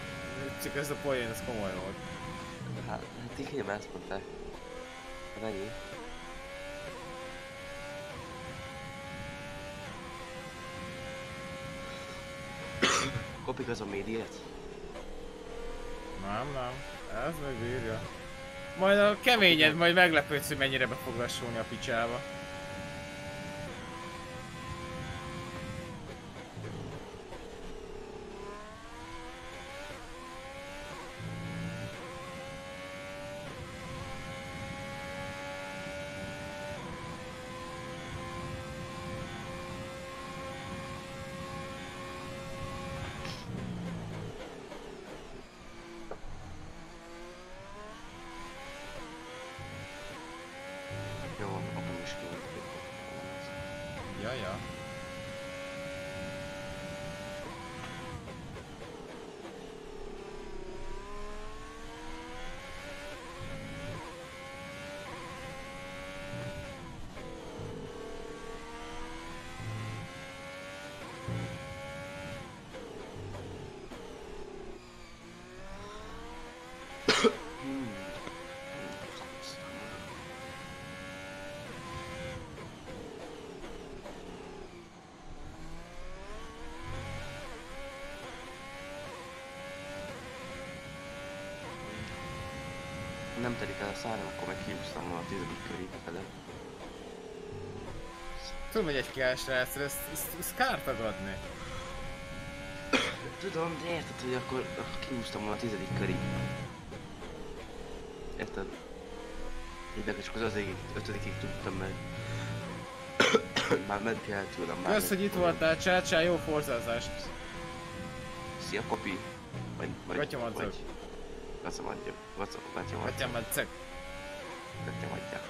Csak ez a poén, ez komoly volt. Hát, hát igen, ezt mondták. Hát ennyi. Kopik az a médiát? Nem, nem. Ez meg bírja. Majd a keményed, majd meglepődsz, hogy mennyire be fog a picsába. Jó, akkor is kijön. Ja, ja. Hmm. Nem telik el a száram, akkor meg kiúztam volna a tizedik köré befele. Tudom, hogy egy kiáll srác, ezt, ezt, ezt kár tagadni. Tudom, de érted, hogy akkor kiúztam volna a tizedik köré. Érted? De csak az ötödikig, ötödikig tudtam meg. Már ment el tőlem már. Kösz, hogy itt voltál, csácsá, jó forzázást. Szia, kopi. Vagy, vagy, Gatyamadzag. vagy- Gatyamadzag. Gatyamadzag. Gatyamadzag. Hagyjam már cek. Gatyamadzag.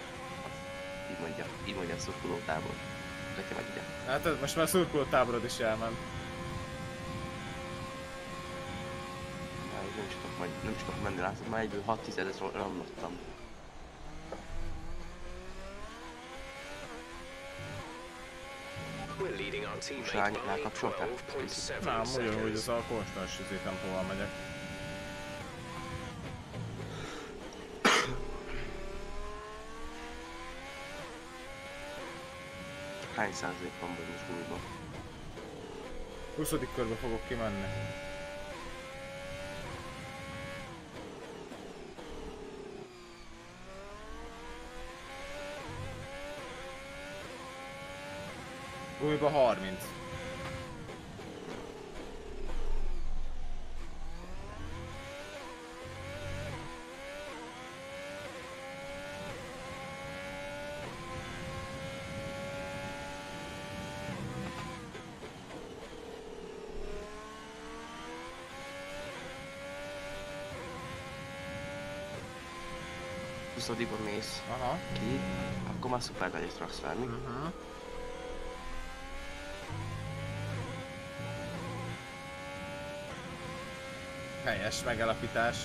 Így mondja, így mondja a szurkolótábor. Gatyamadzag. Hát most már szurkoló táborod is elment. Nem is tudok, majd, nem is tudok menni, látod, már egyből 6 tizedet ramlottam. We're leading our teammate Sány, by rákapcsoltál? 12.7 Nem, ugyanúgy az a konstans izé tempóval megyek. Hány százalék van benne most gumiban? 20. körbe fogok kimenni. Gumiba 30. Huszadikon mész Aha. ki, akkor már szuper nagyot raksz venni. Uh-huh. Helyes megalapítás.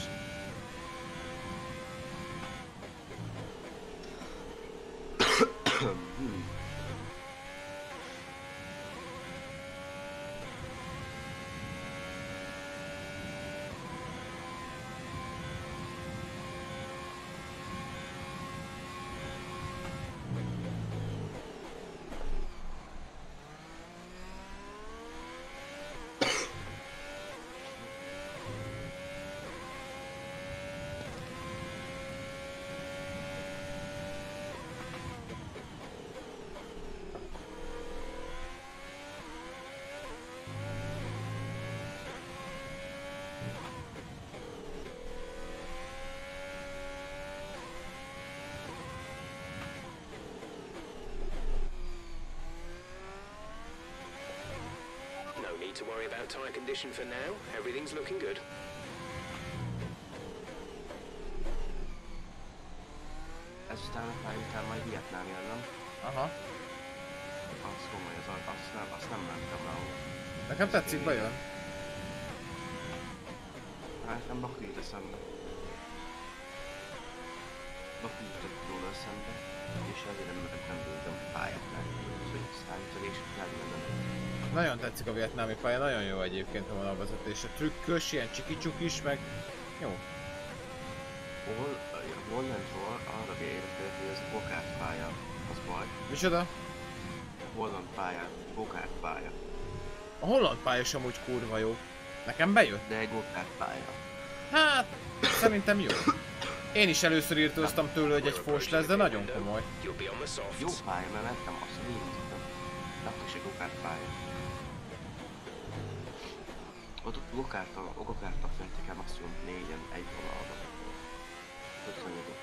Need to worry about tire condition for now. Everything's looking good. Ezután a fáj után majd Vietnám jön, nem? Aha. Az komoly, az, azt, nem, azt nem mentem le ahol. Nekem tetszik, bejön. Hát nem Baku jut eszembe. Baku jutott róla eszembe, és ezért nem, nem bírtam pályát Úgyhogy számítani, és nem nem Nagyon tetszik a vietnámi pálya, nagyon jó egyébként a vonalvezetése. Trükkös, ilyen csiki-csukis, meg jó. Hol, Hollandról arra értek, hogy ez Bokát pálya, az baj. Micsoda? Holland pálya, Bokát pálya. A holland pálya is amúgy kurva jó. Nekem bejött? De egy Bokát pálya. Hát, szerintem jó. Én is először írtóztam tőle, hogy egy fos lesz, de nagyon komoly. Jó pálya, mert mentem azt végigmentem. De akkor is egy Bokát pálya. Ott Gokártal, a Gokártal fenti kell maximum négyen egy vonalba. 55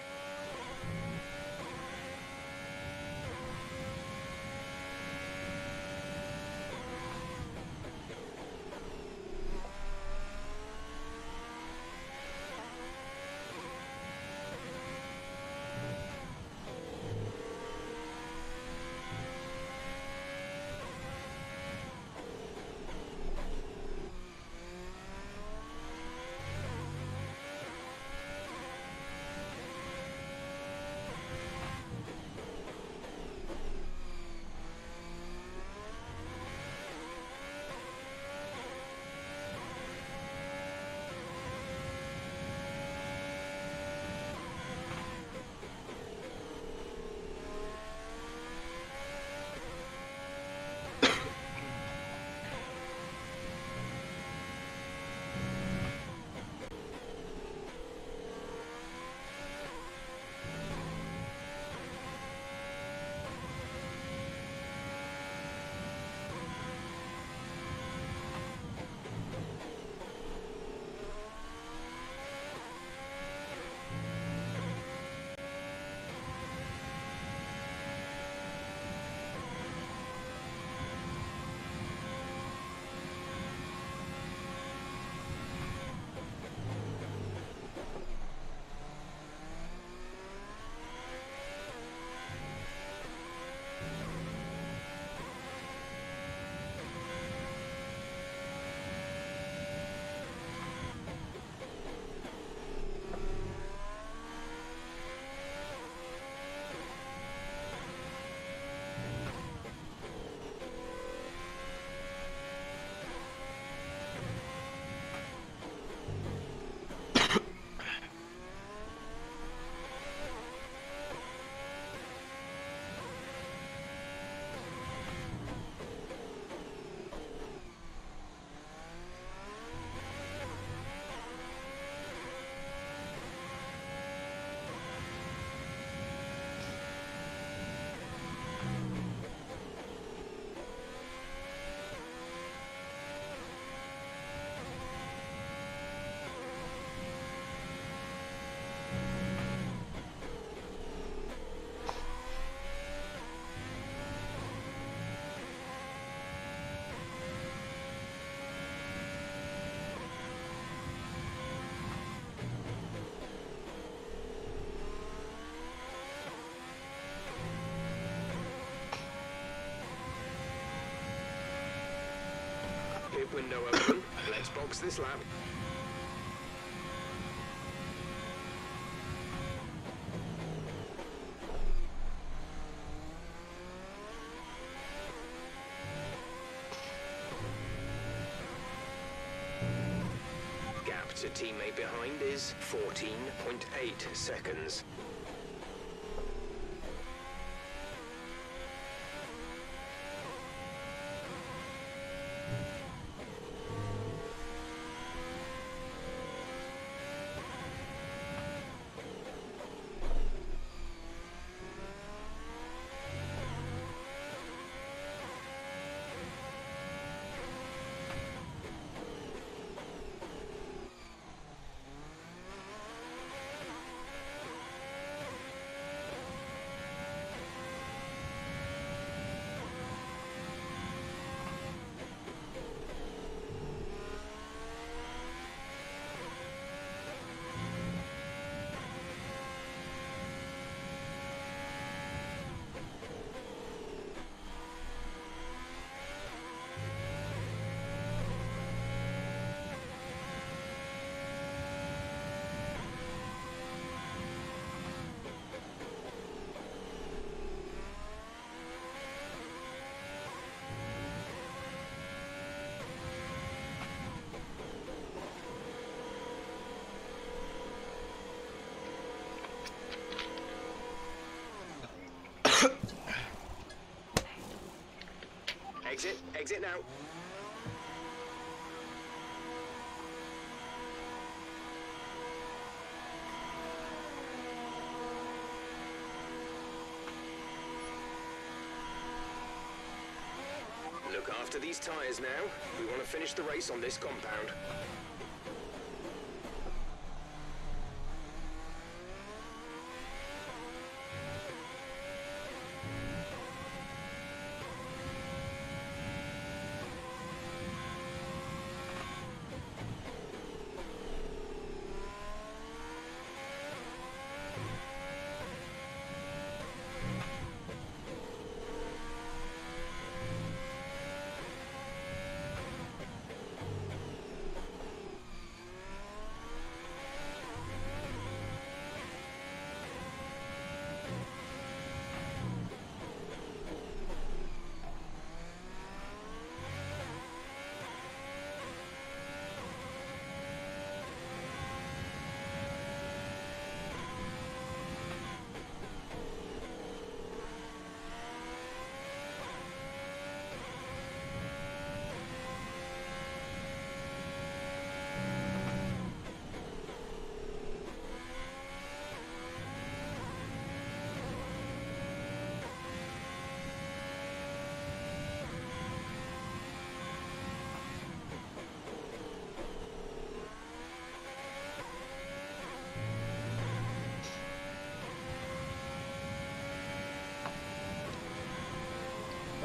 window open. Let's box this lap. Gap to teammate behind is 14.8 seconds. Exit. Exit now. Look after these tyres now. We want to finish the race on this compound.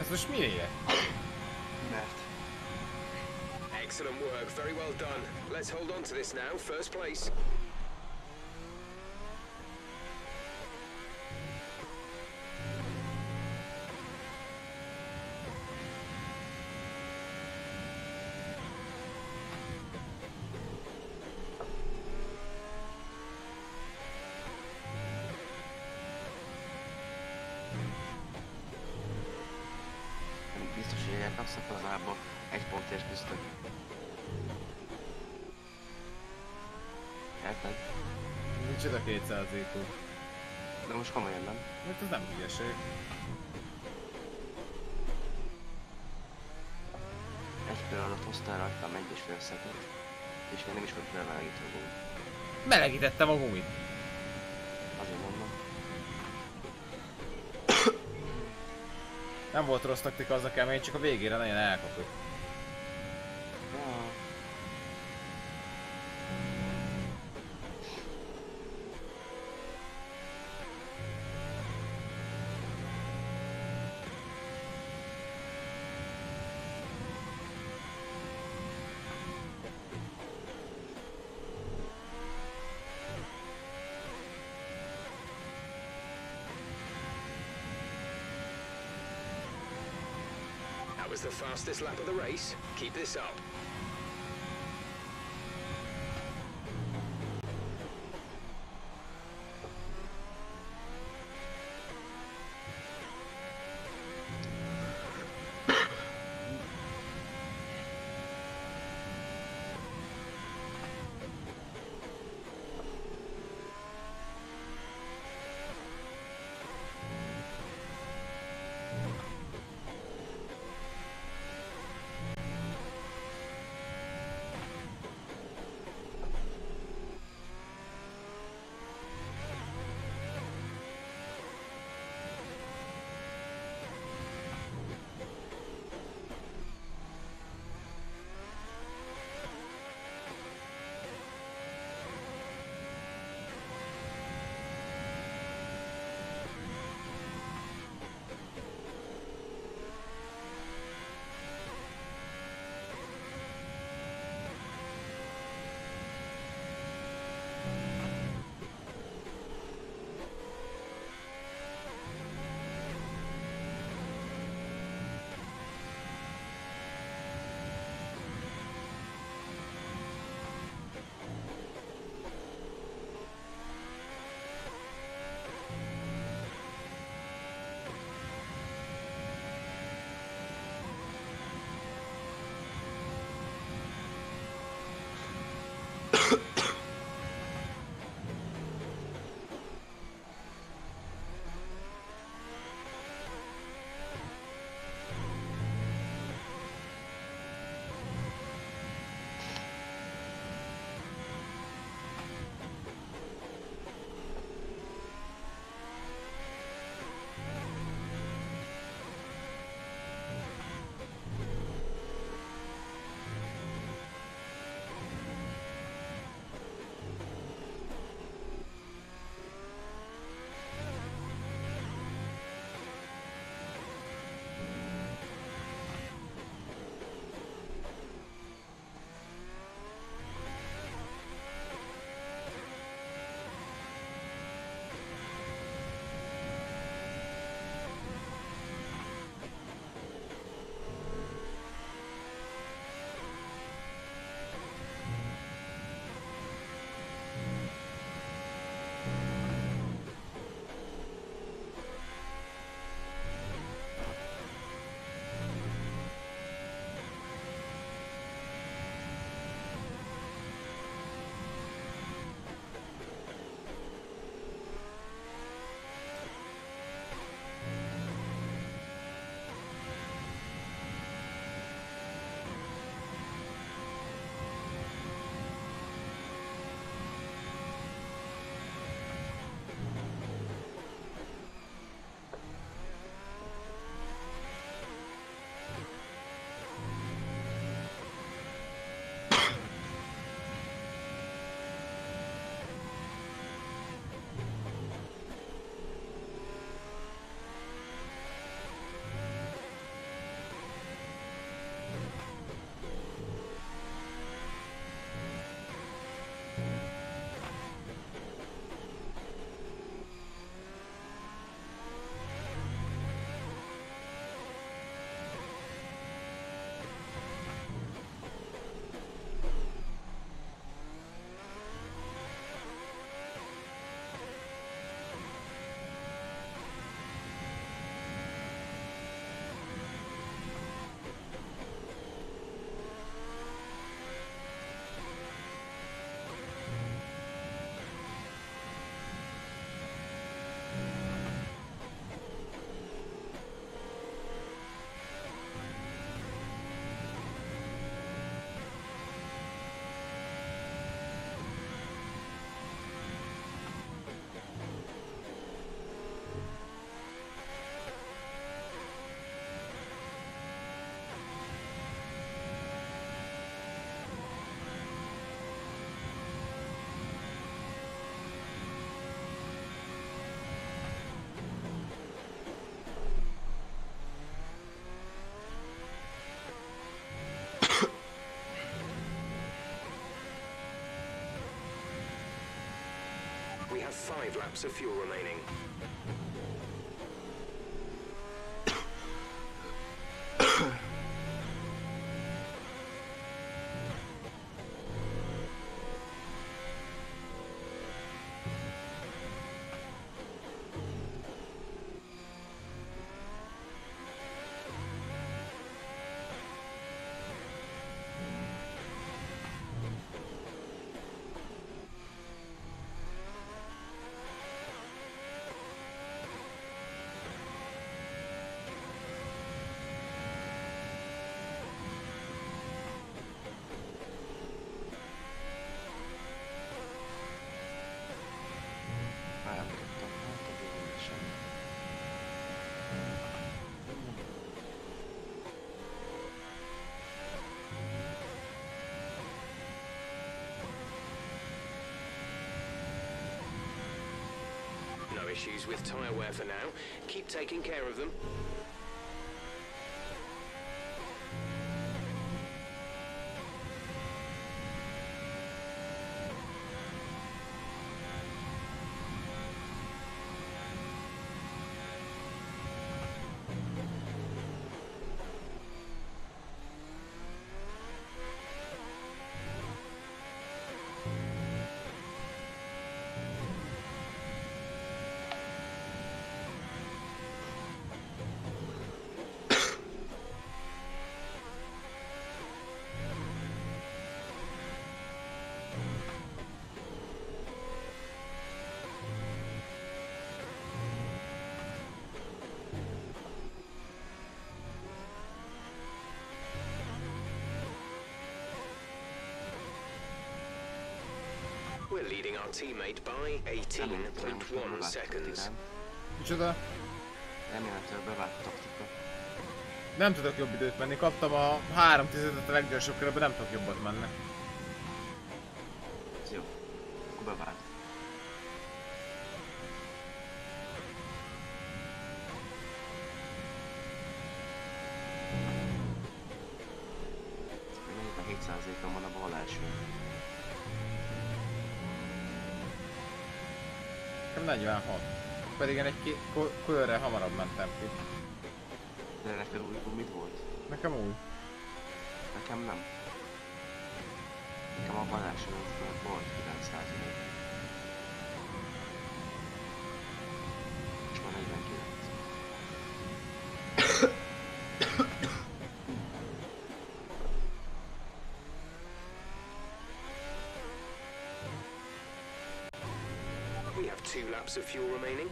Most miért? Mert Excellent work. Very well done. Let's hold on to this now. First place. 200 IQ. De most komolyan nem. Mert ez nem hülyeség. Egy kör alatt hoztál rajtam egy és fél szekund. És még nem is volt bemelegítő gumi. Melegítettem a gumit. Azért mondom. Nem volt rossz taktika az a kemény, csak a végére nagyon elkapott. Was lap of the race. Keep this up. Ugh. five laps of fuel remaining. Rámutattam, hát a végén semmi. Issues with tyre wear for now. Keep taking care of them. We're leading our teammate by Nem értem, most már 18.1 bevált seconds. Micsoda? Remélhetőleg bevált taktika. Nem tudok jobb időt menni, kaptam a 3 tizedet a leggyorsabb körben, nem tudok jobbat menni. Ez jó. Akkor bevált. Melyik a 7%-on van a bal első? Nekem 46. Pedig én egy körre hamarabb mentem ki. De neked új gumid volt? Nekem új. Nekem nem. Nekem a bal első volt 9%. És már 49. We have two laps of fuel remaining.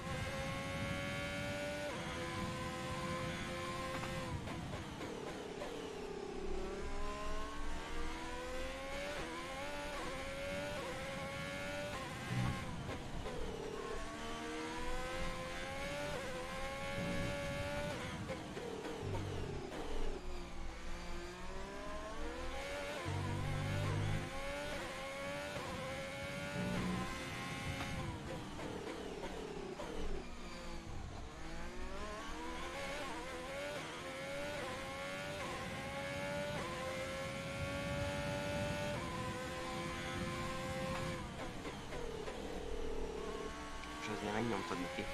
És azért megnyomtad neki.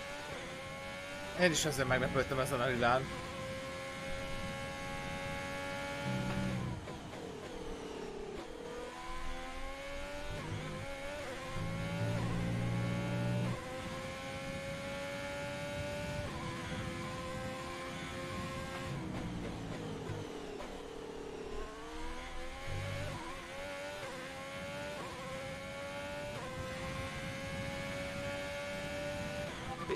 Én is ezzel meglepődtem ezen a lilán.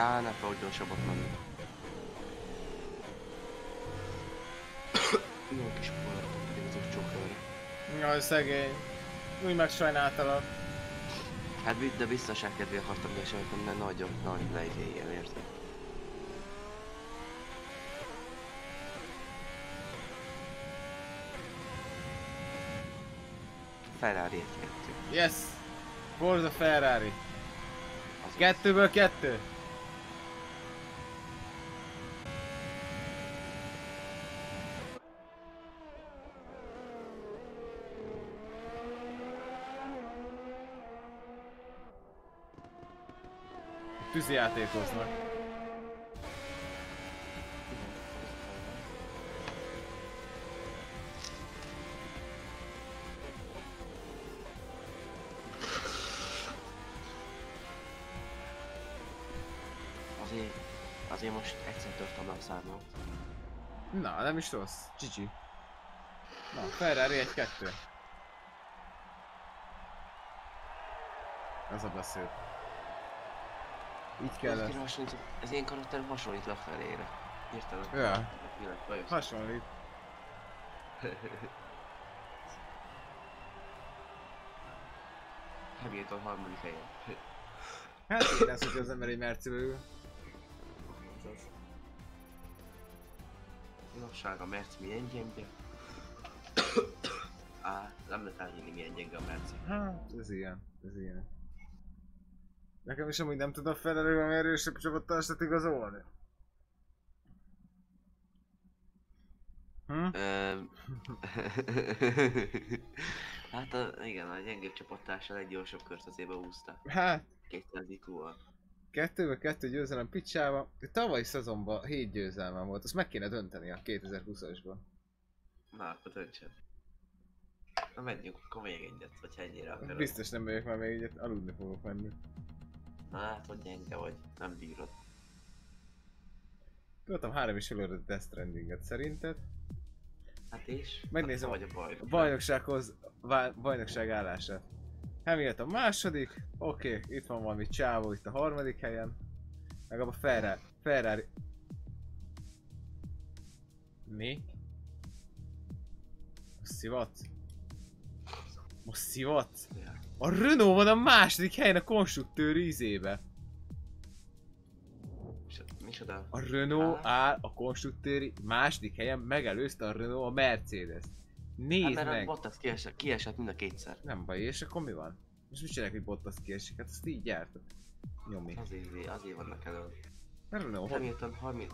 Á, nem fogok gyorsabbat menni. Jó kis pedig az csokróra. Jaj, szegény. Úgy megsajnáltalak. Hát de biztonság kedvé akartam besajtani, mert nagyon nagy lejtélyen, érted? Ferrari egy kettő. Yes! Forza Ferrari. Kettőből kettő. Tűzijátékoznak. Azért, azért most egyszer törtem a számot. Na, nem is rossz. Csicsi. Na, Ferrari egy kettő. Ez a beszéd. Így kellett. hasonlít, ez én karakter hasonlít le felére. Hirtelen. Ja. Hasonlít. Hamilton harmadik helyen. Hát én lesz, hogy az ember egy mercibe ül. Lasság a Merc milyen gyenge. Á, nem lehet elhinni milyen gyenge a Merci. Hát, ez ilyen. Ez ilyen. Nekem is amúgy nem tudom felelő valami erősebb csapattársat igazolni. Hm? Hát a, igen, a gyengébb csapattársal egy gyorsabb kört azért beúzta. Hát, 200 IQ-val. kettőbe kettő győzelem picsába. De tavalyi szezonban 7 győzelmem volt, azt meg kéne dönteni a 2020-asban. Na, akkor döntsön. Na menjünk, akkor még egyet, vagy ennyire akarod. Biztos nem megyek már még egyet, aludni fogok menni. Hát, hogy gyenge vagy, nem bírod. Tudtam három is előre Death Strandinget szerinted. Hát és? Megnézem. Hát, vagy a baj. Bajnoksághoz, bajnokság állását. Hamilton második, oké, okay, itt van valami csávó itt a harmadik helyen. Meg a Ferrari. Ferrari. Mi? Most szivat? Most szivat? Ja. A Renault van a második helyen a konstruktőr ízébe. Micsoda-? A Renault áll a konstruktőri második helyen, megelőzte a Renault a Mercedes. Hát Nézd a meg! Bottas kiesett, kiesett mind a kétszer. Nem baj, és akkor mi van? Most mit csinálják, hogy Bottas kiesik? Hát azt így gyártod. Nyomi. Azért, azért vannak elő. A Renault, Hamilton 30...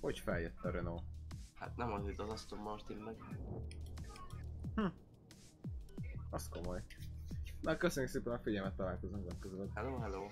hogy feljött a Renault? Hát nem az, hogy az Aston Martin meg. Az komoly. Na, köszönjük szépen a figyelmet, találkozunk legközelebb. Hello, hello.